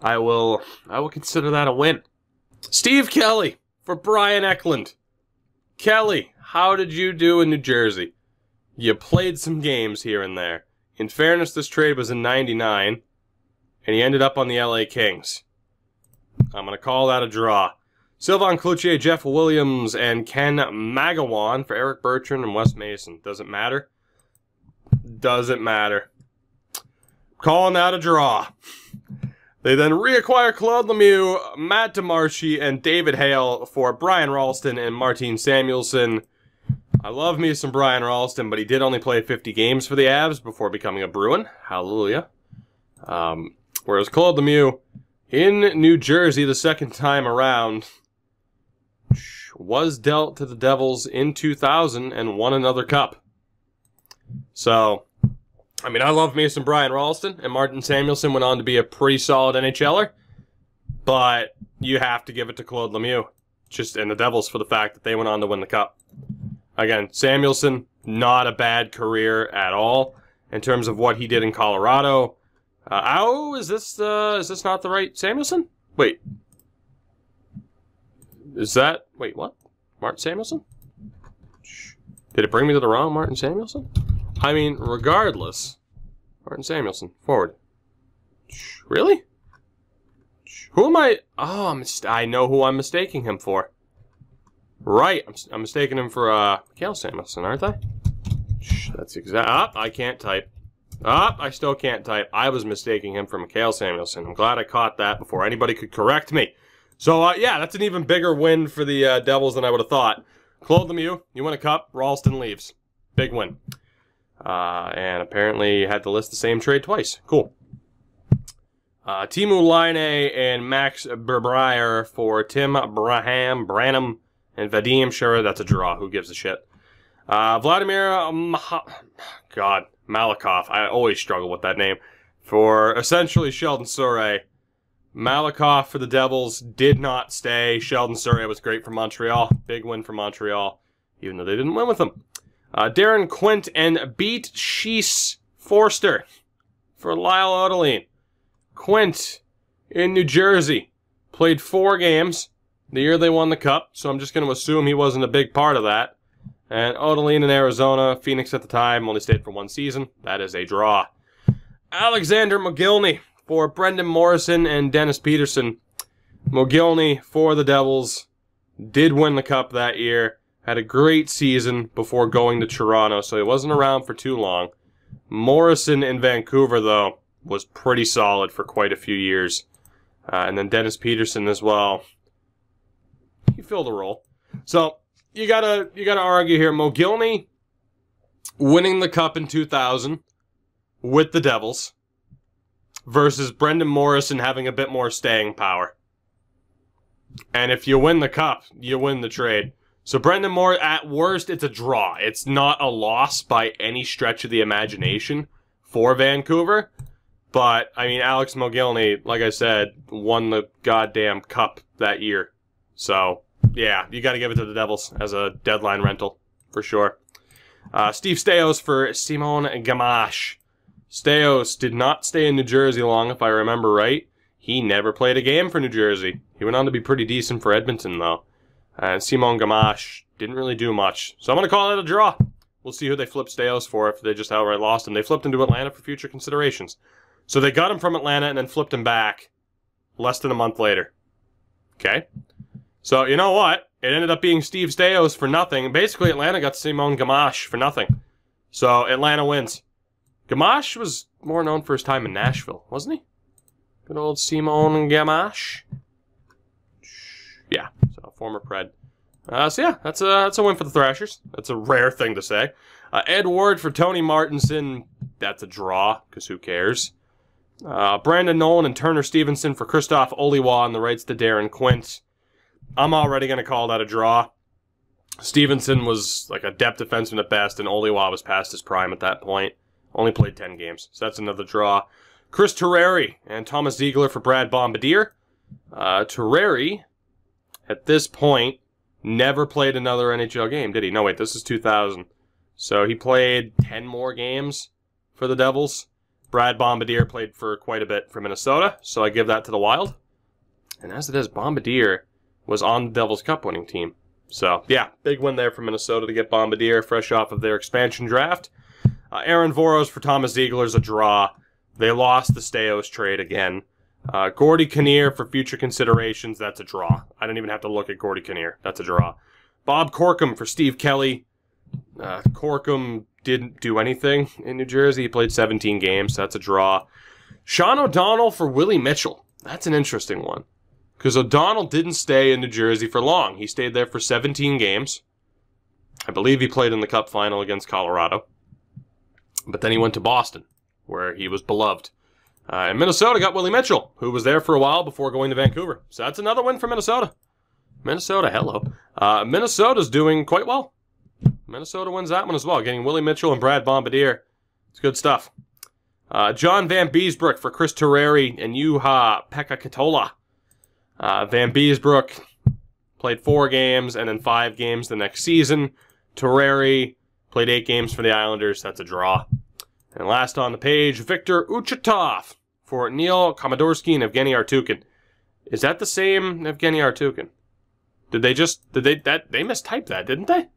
I will I will consider that a win. Steve Kelly for Brian Eklund. Kelly, how did you do in New Jersey? You played some games here and there. In fairness, this trade was in 99, and he ended up on the LA Kings. I'm going to call that a draw. Sylvain Cloutier, Jeff Williams, and Ken Magawan for Eric Bertrand and Wes Mason. Doesn't matter. Doesn't matter. Calling that a draw. They then reacquire Claude Lemieux, Matt DeMarchi, and David Hale for Brian Rolston and Martin Samuelson. I love me some Brian Rolston, but he did only play 50 games for the Avs before becoming a Bruin. Hallelujah. Um, whereas Claude Lemieux, in New Jersey the second time around, was dealt to the Devils in 2000 and won another cup. So, I mean, I love me some Brian Rolston, and Martin Samuelson went on to be a pretty solid NHLer, but you have to give it to Claude Lemieux, just and the Devils for the fact that they went on to win the cup. Again, Samuelson, not a bad career at all in terms of what he did in Colorado. Uh, oh, is this uh, is this not the right Samuelson? Wait, is that wait what? Martin Samuelson? Did it bring me to the wrong Martin Samuelson? I mean, regardless, Martin Samuelson, forward. Really? Who am I? Oh, I'm, I know who I'm mistaking him for. Right, I'm, I'm mistaking him for uh, Mikael Samuelsson, aren't I? That's exact. I can't type. Oh, I still can't type. I was mistaking him for Mikael Samuelsson. I'm glad I caught that before anybody could correct me. So, uh, yeah, that's an even bigger win for the uh, Devils than I would have thought. Claude Lemieux, you win a cup. Rolston leaves. Big win. Uh, and apparently had to list the same trade twice. Cool. Uh, Teemu Laine and Max Berbreyer for Tim Braham, Branham, and Vadim Shura. That's a draw. Who gives a shit? Uh, Vladimir, God, Malakhov. I always struggle with that name. For essentially Sheldon Souray. Malakhov for the Devils did not stay. Sheldon Souray was great for Montreal. Big win for Montreal, even though they didn't win with him. Uh, Darren Quint and Beat Shees Forster for Lyle Odelein. Quint in New Jersey played four games the year they won the cup, so I'm just going to assume he wasn't a big part of that. And Odelein in Arizona, Phoenix at the time, only stayed for one season. That is a draw. Alexander Mogilny for Brendan Morrison and Dennis Pederson. Mogilny for the Devils did win the cup that year. Had a great season before going to Toronto, so he wasn't around for too long. Morrison in Vancouver, though, was pretty solid for quite a few years. Uh, and then Dennis Pederson as well. He filled a role. So you gotta you gotta argue here. Mogilny winning the cup in 2000 with the Devils versus Brendan Morrison having a bit more staying power. And if you win the cup, you win the trade. So Brendan Moore, at worst, it's a draw. It's not a loss by any stretch of the imagination for Vancouver. But, I mean, Alex Mogilny, like I said, won the goddamn cup that year. So, yeah, you got to give it to the Devils as a deadline rental, for sure. Uh, Steve Staios for Simon Gamache. Staios did not stay in New Jersey long, if I remember right. He never played a game for New Jersey. He went on to be pretty decent for Edmonton, though. And Simon Gamache didn't really do much. So I'm going to call it a draw. We'll see who they flip Staios for if they just outright lost him. They flipped him to Atlanta for future considerations. So they got him from Atlanta and then flipped him back less than a month later. Okay? So you know what? It ended up being Steve Staios for nothing. Basically, Atlanta got Simone Gamache for nothing. So Atlanta wins. Gamache was more known for his time in Nashville, wasn't he? Good old Simone Gamache. Yeah, so former Pred. Uh, so yeah, that's a that's a win for the Thrashers. That's a rare thing to say. Uh, Ed Ward for Tony Martinson. That's a draw, because who cares? Uh, Brandon Nolan and Turner Stevenson for Christoph Oliwa on the rights to Darren Quint. I'm already going to call that a draw. Stevenson was like a depth defenseman at best, and Oliwa was past his prime at that point. Only played 10 games, so that's another draw. Chris Terreri and Thomas Ziegler for Brad Bombardir. Uh, Terreri, at this point, never played another NHL game, did he? No, wait, this is 2000. So he played 10 more games for the Devils. Brad Bombardir played for quite a bit for Minnesota, so I give that to the Wild. And as it is, Bombardir was on the Devils Cup winning team. So, yeah, big win there for Minnesota to get Bombardir fresh off of their expansion draft. Uh, Aaron Voros for Thomas Ziegler is a draw. They lost the Staios trade again. Uh, Gordy Kinnear for future considerations, that's a draw. I don't even have to look at Gordy Kinnear. That's a draw. Bob Corkum for Steve Kelly. Uh, Corkum didn't do anything in New Jersey. He played 17 games. That's a draw. Sean O'Donnell for Willie Mitchell. That's an interesting one. Because O'Donnell didn't stay in New Jersey for long. He stayed there for 17 games. I believe he played in the Cup final against Colorado. But then he went to Boston, where he was beloved. Uh, and Minnesota got Willie Mitchell, who was there for a while before going to Vancouver. So that's another win for Minnesota. Minnesota, hello. Uh, Minnesota's doing quite well. Minnesota wins that one as well, getting Willie Mitchell and Brad Bombardir. It's good stuff. Uh, John Vanbiesbrouck for Chris Terreri and Juha Pekka Katola. Uh, Vanbiesbrouck played four games and then five games the next season. Terreri played eight games for the Islanders. That's a draw. And last on the page, Victor Uchitov for Neil Komodorsky and Evgeny Artyukhin. Is that the same Evgeny Artyukhin? Did they just did they that they mistyped that, didn't they?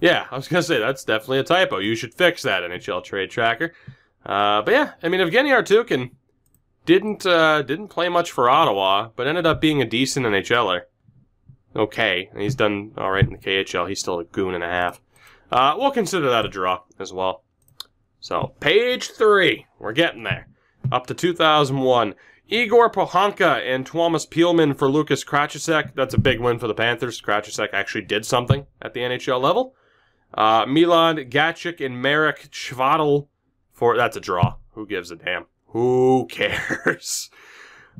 Yeah, I was gonna say that's definitely a typo. You should fix that NHL trade tracker. Uh, but yeah, I mean Evgeny Artyukhin didn't uh, didn't play much for Ottawa, but ended up being a decent NHLer. Okay, he's done all right in the KHL. He's still a goon and a half. Uh, we'll consider that a draw as well. So page three, we're getting there. Up to 2001. Igor Pohanka and Tuomas Peelman for Lucas Krajicek. That's a big win for the Panthers. Krajicek actually did something at the NHL level. Uh, Milan Gacic and Marek Chvátil for that's a draw. Who gives a damn? Who cares?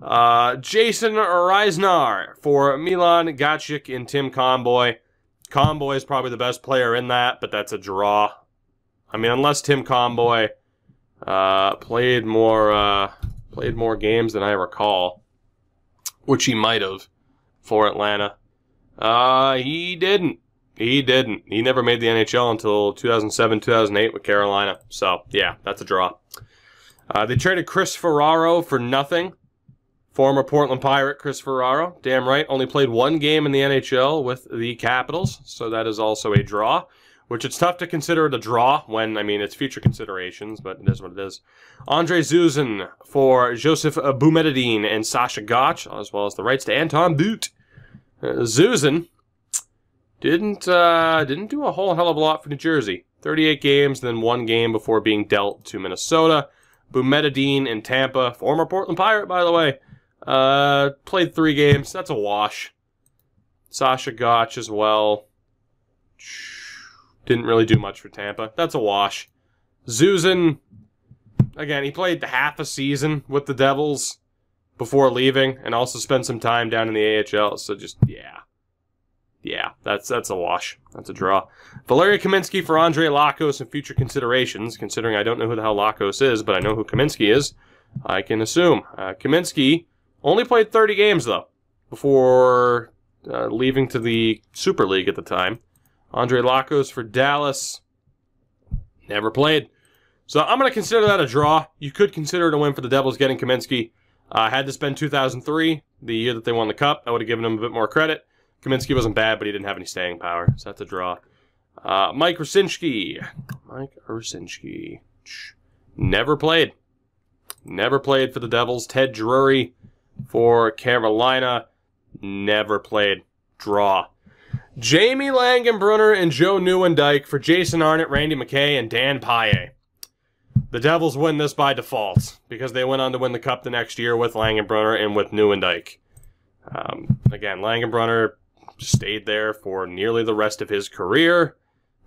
Uh, Jason Reisnar for Milan Gacic and Tim Conboy. Conboy is probably the best player in that, but that's a draw. I mean, unless Tim Conboy uh, played more uh, played more games than I recall, which he might have for Atlanta. Uh, he didn't. He didn't. He never made the NHL until 2007, 2008 with Carolina. So, yeah, that's a draw. Uh, they traded Chris Ferraro for nothing. Former Portland Pirate Chris Ferraro, damn right, only played one game in the NHL with the Capitals, so that is also a draw which it's tough to consider it a draw when, I mean, it's future considerations, but it is what it is. Andre Zuzin for Joseph Boumediene and Sasha Gotch, as well as the rights to Anton Boot. Uh, Zuzin didn't uh, didn't do a whole hell of a lot for New Jersey. 38 games, then one game before being dealt to Minnesota. Boumediene in Tampa, former Portland Pirate, by the way, uh, played three games. That's a wash. Sasha Gotch as well. Didn't really do much for Tampa. That's a wash. Zuzin, again, he played half a season with the Devils before leaving and also spent some time down in the AHL. So just, yeah. Yeah, that's that's a wash. That's a draw. Valeria Kaminsky for Andre Lakos and future considerations, considering I don't know who the hell Lakos is, but I know who Kaminsky is. I can assume. Uh, Kaminsky only played 30 games, though, before uh, leaving to the Super League at the time. Andre Lakos for Dallas. Never played. So I'm going to consider that a draw. You could consider it a win for the Devils getting Kaminsky. Uh, had this been 2003, the year that they won the Cup, I would have given them a bit more credit. Kaminsky wasn't bad, but he didn't have any staying power, so that's a draw. Uh, Mike Rusinski. Mike Rusinski. Never played. Never played for the Devils. Ted Drury for Carolina. Never played. Draw. Jamie Langenbrunner and Joe Nieuwendyk for Jason Arnott, Randy McKay, and Dan Paille. The Devils win this by default because they went on to win the Cup the next year with Langenbrunner and with Nieuwendyk. Um, again, Langenbrunner stayed there for nearly the rest of his career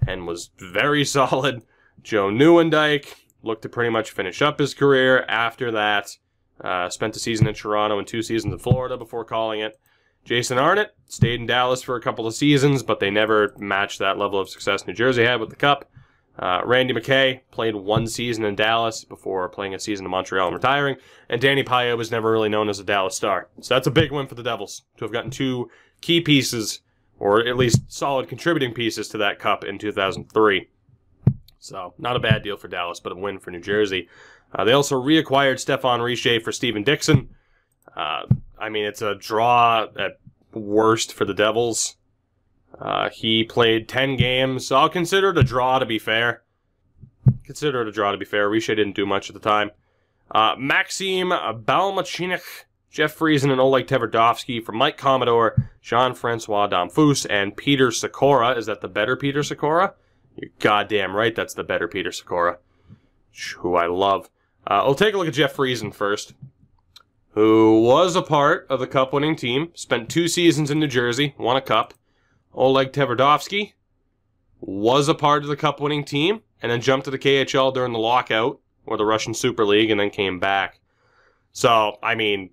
and was very solid. Joe Nieuwendyk looked to pretty much finish up his career after that. Uh, spent a season in Toronto and two seasons in Florida before calling it. Jason Arnott stayed in Dallas for a couple of seasons, but they never matched that level of success New Jersey had with the Cup. Uh, Randy McKay played one season in Dallas before playing a season in Montreal and retiring, and Danny Paille was never really known as a Dallas star. So that's a big win for the Devils to have gotten two key pieces, or at least solid contributing pieces to that Cup in 2003. So not a bad deal for Dallas, but a win for New Jersey. Uh, they also reacquired Stéphane Richer for Stephen Dixon. Uh, I mean, it's a draw at worst for the Devils. Uh, he played 10 games, so I'll consider it a draw to be fair. Consider it a draw to be fair. Richer didn't do much at the time. Uh, Maxim Balmachinik, Jeff Friesen, and Oleg Tverdovsky from Mike Commodore, Jean-Francois Damphousse, and Peter Sykora. Is that the better Peter Sykora? You're goddamn right that's the better Peter Sykora. Who I love. Uh, we'll take a look at Jeff Friesen first, who was a part of the cup winning team, spent two seasons in New Jersey, won a cup. Oleg Tverdovsky was a part of the cup winning team, and then jumped to the KHL during the lockout, or the Russian Super League, and then came back. So, I mean,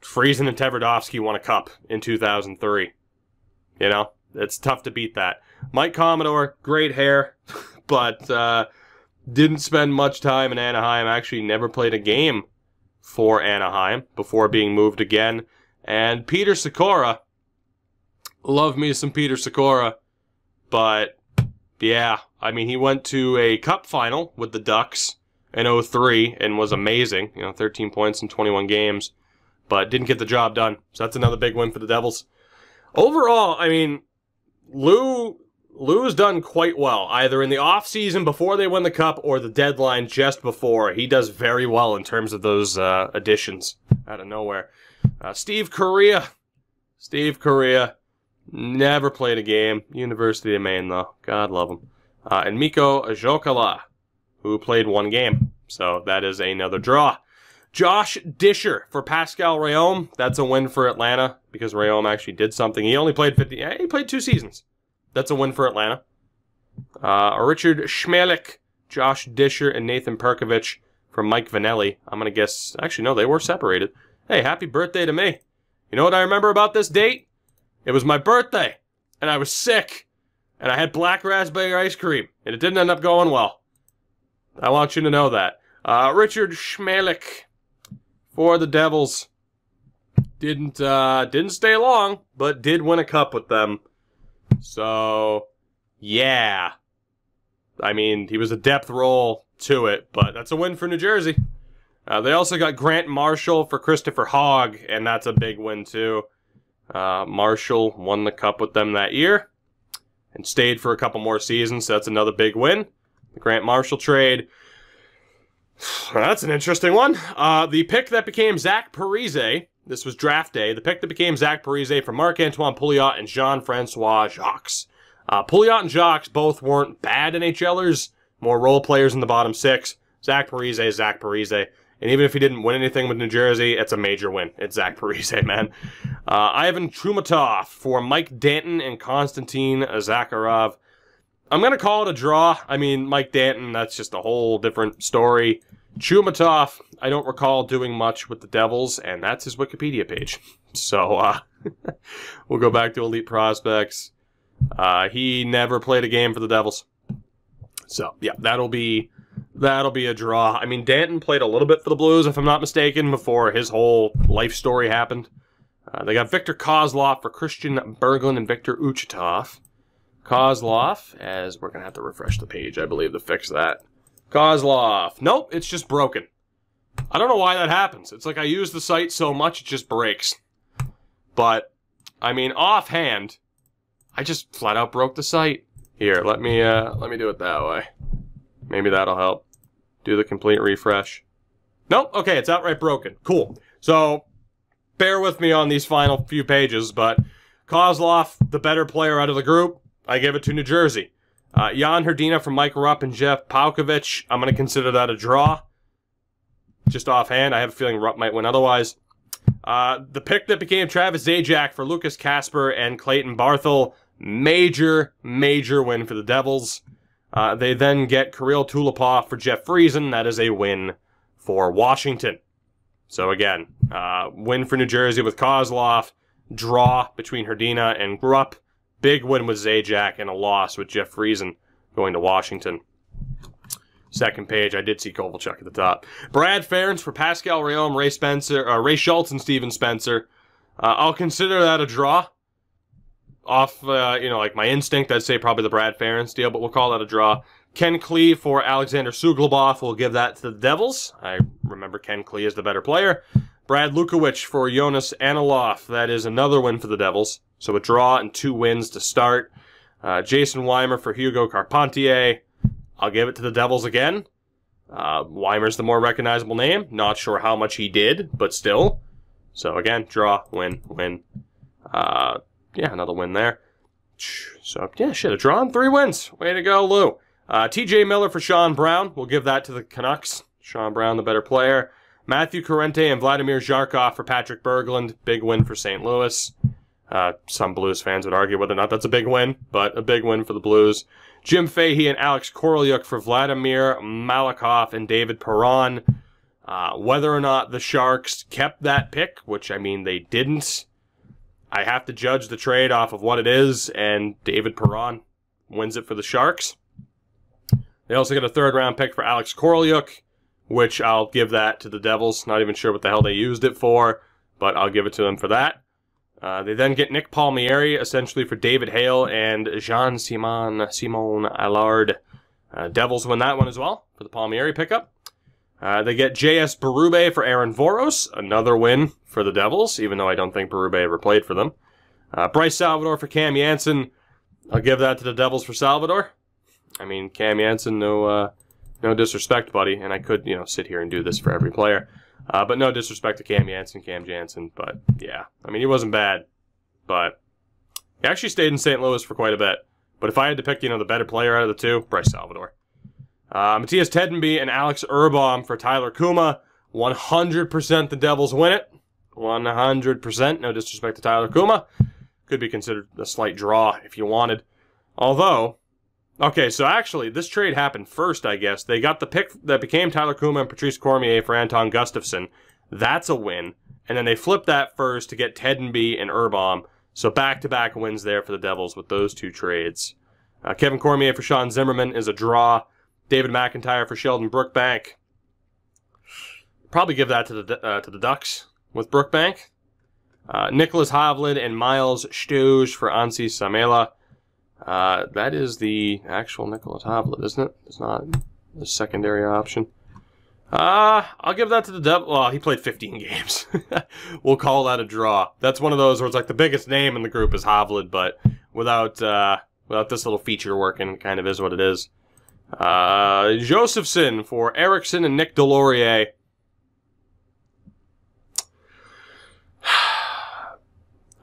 Friesen and Tverdovsky won a cup in 2003. You know, it's tough to beat that. Mike Commodore, great hair, but uh, didn't spend much time in Anaheim. Actually, never played a game for Anaheim before being moved again. And Peter Sykora, love me some Peter Sykora, but yeah, I mean, he went to a cup final with the Ducks in 03 and was amazing. You know, 13 points in 21 games, but didn't get the job done. So that's another big win for the Devils. Overall, I mean, Lou Lou's done quite well, either in the off season before they win the cup or the deadline just before. He does very well in terms of those uh, additions out of nowhere. Uh, Steve Correa. Steve Kariya, never played a game. University of Maine though, God love him. Uh, and Mikko Jokela, who played one game, so that is another draw. Josh Disher for Pascal Rhéaume. That's a win for Atlanta because Rhéaume actually did something. He only played 50. He played two seasons. That's a win for Atlanta. Uh, Richard Schmelik, Josh Disher, and Nathan Perkovich from Mike Vanelli. I'm going to guess, actually, no, they were separated. Hey, happy birthday to me. You know what I remember about this date? It was my birthday, and I was sick, and I had black raspberry ice cream, and it didn't end up going well. I want you to know that. Uh, Richard Schmelik for the Devils didn't uh, didn't stay long, but did win a cup with them. So, yeah. I mean, he was a depth role to it, but that's a win for New Jersey. Uh, they also got Grant Marshall for Christopher Hogg, and that's a big win too. Uh, Marshall won the cup with them that year and stayed for a couple more seasons, so that's another big win. The Grant Marshall trade. That's an interesting one. Uh, the pick that became Zach Parise this was draft day. The pick that became Zach Parise from Marc-Antoine Pouliot and Jean-Francois Jacques. Uh, Pouliot and Jacques both weren't bad NHLers, more role players in the bottom six. Zach Parise, Zach Parise. And even if he didn't win anything with New Jersey, it's a major win. It's Zach Parise, man. Uh, Ivan Chumatov for Mike Danton and Konstantin Zakharov. I'm going to call it a draw. I mean, Mike Danton, that's just a whole different story. Chumatov, I don't recall doing much with the Devils, and that's his Wikipedia page. So, uh, we'll go back to Elite Prospects. Uh, he never played a game for the Devils. So, yeah, that'll be that'll be a draw. I mean, Danton played a little bit for the Blues, if I'm not mistaken, before his whole life story happened. Uh, they got Victor Kozlov for Christian Berglund and Victor Uchitov. Kozlov, as we're going to have to refresh the page, I believe, to fix that. Kozlov. Nope, it's just broken. I don't know why that happens. It's like I use the site so much it just breaks. But, I mean, offhand, I just flat out broke the site. Here, let me, uh, let me do it that way. Maybe that'll help. Do the complete refresh. Nope, okay, it's outright broken. Cool. So, bear with me on these final few pages, but Kozlov, the better player out of the group, I give it to New Jersey. Uh, Jan Hrdina from Mike Rupp and Jeff Paukovic. I'm going to consider that a draw. Just offhand, I have a feeling Rupp might win otherwise. Uh, the pick that became Travis Zajac for Lucas Casper and Clayton Barthel. Major, major win for the Devils. Uh, they then get Kirill Tulipov for Jeff Friesen. That is a win for Washington. So again, uh, win for New Jersey with Kozlov. Draw between Hrdina and Grupp, Big win with Zajac and a loss with Jeff Friesen going to Washington. Second page, I did see Kovalchuk at the top. Brad Ference for Pascal Rhéaume, Ray Spencer, uh, Ray Schultz, and Steven Spencer. Uh, I'll consider that a draw. Off, uh, you know, like my instinct, I'd say probably the Brad Ference deal, but we'll call that a draw. Ken Klee for Alexander Suglobov. We'll give that to the Devils. I remember Ken Klee is the better player. Brad Lukowich for Jonas Anilov. That is another win for the Devils. So a draw and two wins to start. Uh, Jason Wiemer for Hugo Carpentier. I'll give it to the Devils again. Uh, Wiemer's the more recognizable name. Not sure how much he did, but still. So again, draw, win, win. Uh, yeah, another win there. So yeah, shit, a draw and three wins. Way to go, Lou. Uh, T.J. Miller for Sean Brown. We'll give that to the Canucks. Sean Brown, the better player. Matthew Corrente and Vladimir Zharkov for Patrick Berglund. Big win for St. Louis. Uh, some Blues fans would argue whether or not that's a big win, but a big win for the Blues. Jim Fahey and Alex Korolyuk for Vladimir Malakhov and David Perron. Uh, whether or not the Sharks kept that pick, which I mean they didn't, I have to judge the trade off of what it is, and David Perron wins it for the Sharks. They also get a third round pick for Alex Korolyuk which I'll give that to the Devils. Not even sure what the hell they used it for, but I'll give it to them for that. Uh, they then get Nick Palmieri, essentially for David Hale and Jean Simon Simon Allard. Uh, Devils win that one as well for the Palmieri pickup. Uh, they get J.S. Berube for Aaron Voros, another win for the Devils, even though I don't think Berube ever played for them. Uh, Bryce Salvador for Cam Janssen. I'll give that to the Devils for Salvador. I mean, Cam Janssen, no, uh, no disrespect, buddy, and I could, you know, sit here and do this for every player. Uh, but no disrespect to Cam Janssen, Cam Janssen. But yeah, I mean, he wasn't bad, but he actually stayed in St. Louis for quite a bit. But if I had to pick, you know, the better player out of the two, Bryce Salvador. Uh, Mattias Tedenby and Alex Urban for Tyler Cuma. 100% the Devils win it. 100%. No disrespect to Tyler Cuma. Could be considered a slight draw if you wanted. Although, Okay, so actually, this trade happened first, I guess. They got the pick that became Tyler Cuma and Patrice Cormier for Anton Gustafsson. That's a win. And then they flipped that first to get Tedenby and Urban. So back-to-back wins there for the Devils with those two trades. Uh, Kevin Cormier for Sean Zimmerman is a draw. David McIntyre for Sheldon Brookbank. Probably give that to the uh, to the Ducks with Brookbank. Uh, Nicholas Hovland and Myles Stoesz for Anssi Salmela. Uh, that is the actual Nicholas Havlat, isn't it? It's not the secondary option. Uh, I'll give that to the Devil. Well, he played 15 games. we'll call that a draw. That's one of those where it's like the biggest name in the group is Hovland, but without uh, without this little feature working, kind of is what it is. Uh, Josephson for Erickson and Nick Deslauriers.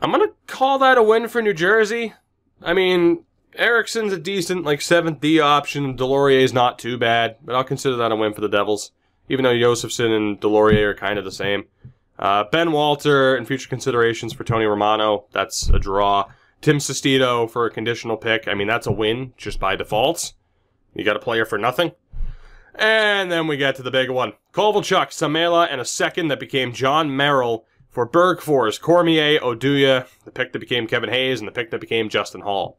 I'm gonna call that a win for New Jersey. I mean, Erickson's a decent, like, 7th D option. Deslauriers's not too bad, but I'll consider that a win for the Devils. Even though Josephson and Deslauriers are kind of the same. Uh, ben Walter and future considerations for Tony Romano. That's a draw. Tim Sestito for a conditional pick. I mean, that's a win just by default. You got a player for nothing. And then we get to the big one. Kovalchuk, Salmela, and a second that became John Merrill for Bergfors, Cormier, Oduya, the pick that became Kevin Hayes, and the pick that became Justin Holl.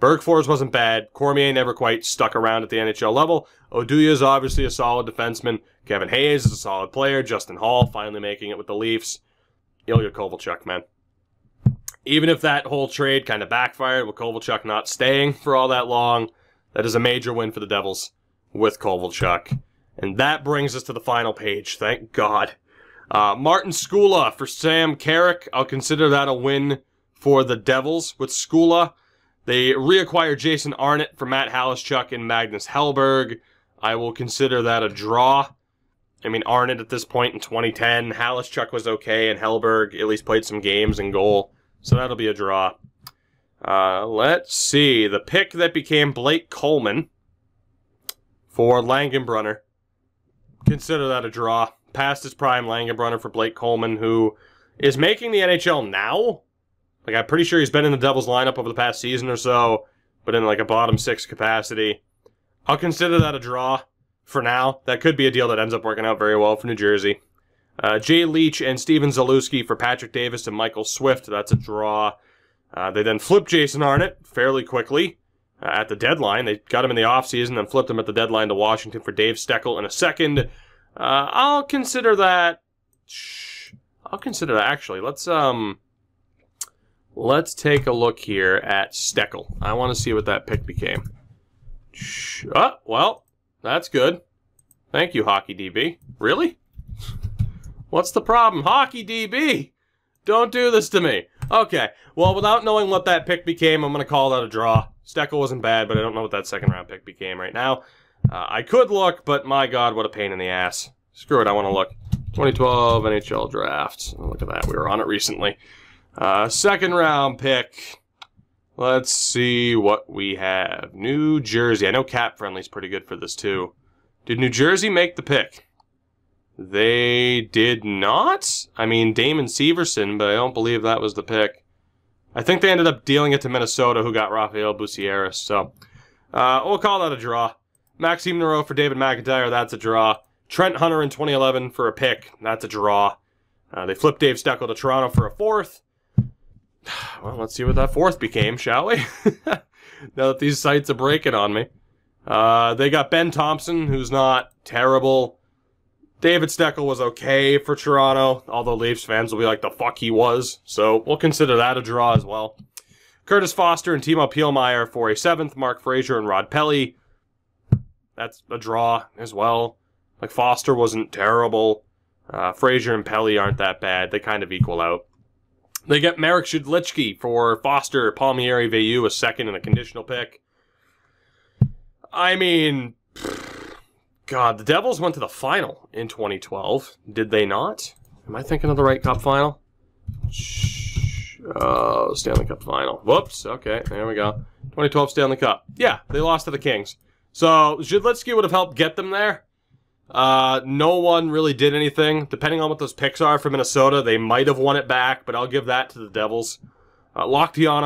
Bergfors wasn't bad. Cormier never quite stuck around at the NHL level. Oduya is obviously a solid defenseman. Kevin Hayes is a solid player. Justin Holl finally making it with the Leafs. Ilya Kovalchuk, man. Even if that whole trade kind of backfired with Kovalchuk not staying for all that long, that is a major win for the Devils with Kovalchuk. And that brings us to the final page. Thank God. Uh, Martin Skoula for Sam Carrick. I'll consider that a win for the Devils with Skula. They reacquire Jason Arnott for Matt Halischuk and Magnus Hellberg. I will consider that a draw. I mean, Arnott at this point in 2010, Halischuk was okay, and Hellberg at least played some games in goal. So that'll be a draw. Uh, let's see. The pick that became Blake Coleman for Langenbrunner. Consider that a draw past his prime Langenbrunner for Blake Coleman, who is making the NHL now. Like, I'm pretty sure he's been in the Devils lineup over the past season or so, but in like a bottom six capacity. I'll consider that a draw for now. That could be a deal that ends up working out very well for New Jersey. Uh, Jay Leach and Steven Zalewski for Patrick Davis and Michael Swift. That's a draw. Uh, they then flipped Jason Arnott fairly quickly uh, at the deadline. They got him in the offseason, then flipped him at the deadline to Washington for Dave Steckel in a second. Uh, I'll consider that. I'll consider that. Actually, let's um, let's take a look here at Steckel. I want to see what that pick became. Oh, well, that's good. Thank you, Hockey DB. Really? What's the problem, Hockey DB? Don't do this to me. Okay, well, without knowing what that pick became, I'm going to call that a draw. Steckel wasn't bad, but I don't know what that second round pick became right now. Uh, I could look, but my god, what a pain in the ass. Screw it, I want to look. 2012 NHL draft. Look at that, we were on it recently. Uh, second round pick. Let's see what we have. New Jersey. I know Cap Friendly's pretty good for this too. Did New Jersey make the pick? They did not. I mean, Damon Severson, but I don't believe that was the pick. I think they ended up dealing it to Minnesota, who got Rafael Bussieres. So uh, we'll call that a draw. Maxime Nero for David McIntyre, that's a draw. Trent Hunter in 2011 for a pick, that's a draw. Uh, they flipped Dave Steckel to Toronto for a fourth. Well, let's see what that fourth became, shall we? now that these sites are breaking on me. Uh, they got Ben Thompson, who's not terrible. David Steckel was okay for Toronto, although Leafs fans will be like, the fuck he was. So we'll consider that a draw as well. Curtis Foster and Timo Pielmeier for a seventh. Mark Fraser and Rod Pelley. That's a draw as well. Like Foster wasn't terrible. Uh, Fraser and Pelley aren't that bad. They kind of equal out. They get Marek Zidlicky for Foster, Palmieri, Veilleux, a second and a conditional pick. I mean, God, the Devils went to the final in 2012. Did they not? Am I thinking of the right cup final? Oh, Stanley Cup final. Whoops. Okay, there we go. 2012 Stanley Cup. Yeah, they lost to the Kings. So Zidlicky would have helped get them there. Uh, no one really did anything. Depending on what those picks are for Minnesota, they might have won it back, but I'll give that to the Devils. Uh,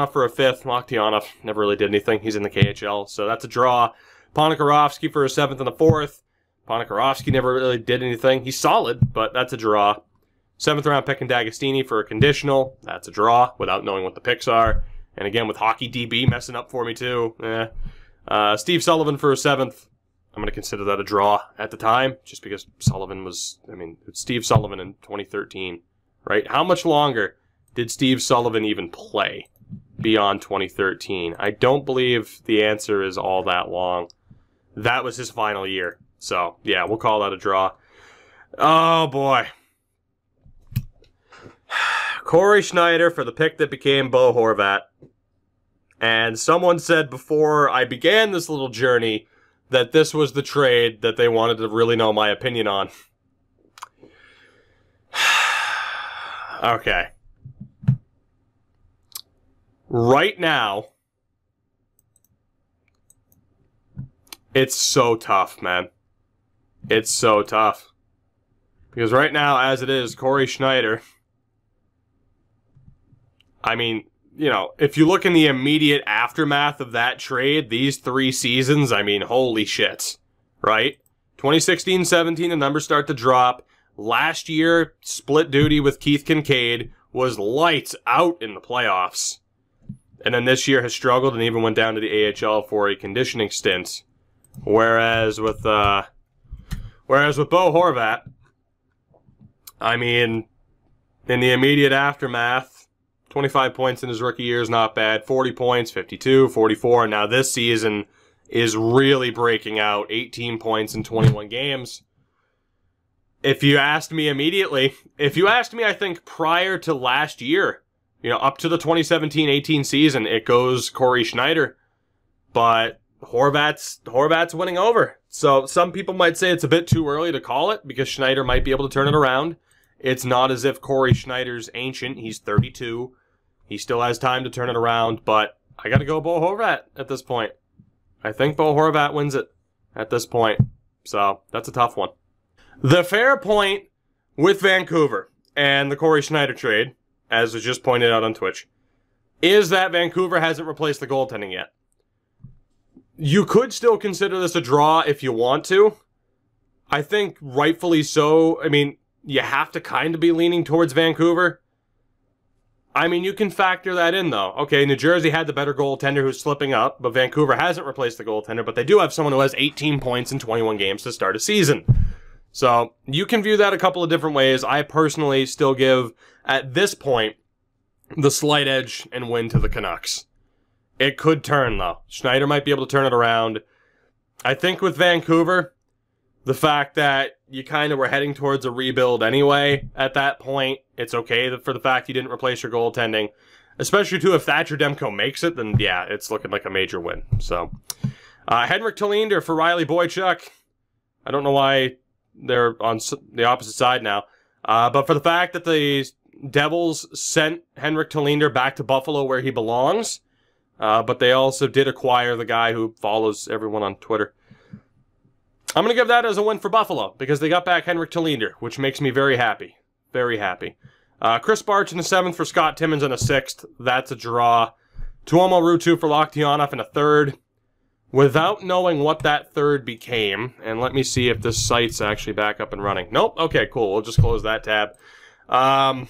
for a fifth. Loktionov never really did anything. He's in the KHL, so that's a draw. Ponikarovsky for a seventh and a fourth. Ponikarovsky never really did anything. He's solid, but that's a draw. Seventh round pick in D'Agostini for a conditional. That's a draw without knowing what the picks are. And again, with Hockey DB messing up for me too. Eh. Uh, Steve Sullivan for a seventh. I'm going to consider that a draw at the time, just because Sullivan was, I mean, Steve Sullivan in 2013, right? How much longer did Steve Sullivan even play beyond 2013? I don't believe the answer is all that long. That was his final year. So, yeah, we'll call that a draw. Oh, boy. Cory Schneider for the pick that became Bo Horvat. And someone said before I began this little journey that this was the trade that they wanted to really know my opinion on. okay. Right now, it's so tough, man. It's so tough. Because right now, as it is, Cory Schneider. I mean, you know, if you look in the immediate aftermath of that trade, these three seasons, I mean, holy shit, right? 2016 17, the numbers start to drop. Last year, split duty with Keith Kinkaid was lights out in the playoffs. And then this year has struggled and even went down to the AHL for a conditioning stint. Whereas with, uh, whereas with Bo Horvat, I mean, in the immediate aftermath, 25 points in his rookie year is not bad. 40 points, 52, 44. Now this season is really breaking out. 18 points in 21 games. If you asked me immediately, if you asked me, I think prior to last year, you know, up to the 2017-18 season, it goes Cory Schneider. But Horvat's Horvat's winning over. So some people might say it's a bit too early to call it because Schneider might be able to turn it around. It's not as if Cory Schneider's ancient. He's 32. He still has time to turn it around, but I got to go Bo Horvat at this point. I think Bo Horvat wins it at this point. So that's a tough one. The fair point with Vancouver and the Cory Schneider trade, as was just pointed out on Twitch, is that Vancouver hasn't replaced the goaltending yet. You could still consider this a draw if you want to. I think rightfully so. I mean, you have to kind of be leaning towards Vancouver. I mean, you can factor that in, though. Okay, New Jersey had the better goaltender who's slipping up, but Vancouver hasn't replaced the goaltender, but they do have someone who has 18 points in 21 games to start a season. So, you can view that a couple of different ways. I personally still give, at this point, the slight edge and win to the Canucks. It could turn, though. Schneider might be able to turn it around. I think with Vancouver, the fact that you kind of were heading towards a rebuild anyway at that point. It's okay for the fact you didn't replace your goaltending. Especially, too, if Thatcher Demko makes it, then yeah, it's looking like a major win. So, Uh, Henrik Tallinder for Riley Boychuk. I don't know why they're on the opposite side now. Uh, but for the fact that the Devils sent Henrik Tallinder back to Buffalo where he belongs, uh, but they also did acquire the guy who follows everyone on Twitter. I'm going to give that as a win for Buffalo because they got back Henrik Tallinder, which makes me very happy. Very happy. Uh, Krys Barch in the seventh for Scott Timmins in a sixth. That's a draw. Tuomo Ruutu for Loktionov in a third. Without knowing what that third became, and let me see if this site's actually back up and running. Nope. Okay, cool. We'll just close that tab. Um,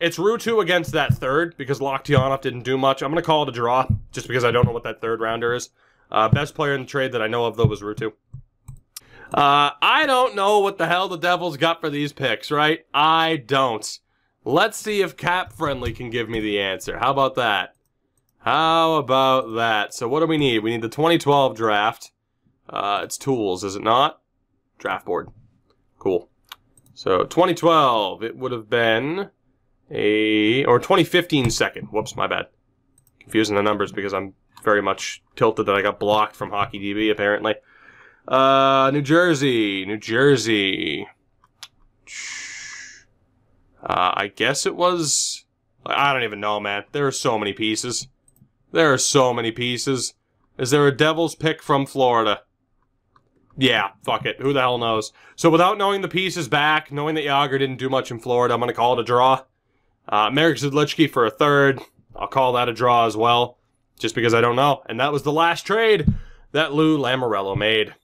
it's Ruutu against that third because Loktionov didn't do much. I'm going to call it a draw just because I don't know what that third rounder is. Uh, best player in the trade that I know of, though, was Ruutu. Uh, I don't know what the hell the Devils got for these picks, right? I don't. Let's see if Cap Friendly can give me the answer. How about that? How about that? So what do we need? We need the 2012 draft. Uh, it's tools, is it not? Draft board. Cool. So 2012, it would have been a, or 2015 second. Whoops, my bad. Confusing the numbers because I'm very much tilted that I got blocked from Hockey DB, apparently. Uh, New Jersey, New Jersey. Uh, I guess it was. I don't even know, man. There are so many pieces. There are so many pieces. Is there a Devils pick from Florida? Yeah, fuck it. Who the hell knows? So without knowing the pieces back, knowing that Jagr didn't do much in Florida, I'm going to call it a draw. Uh, Marek Zidlicky for a third. I'll call that a draw as well, just because I don't know. And that was the last trade that Lou Lamoriello made.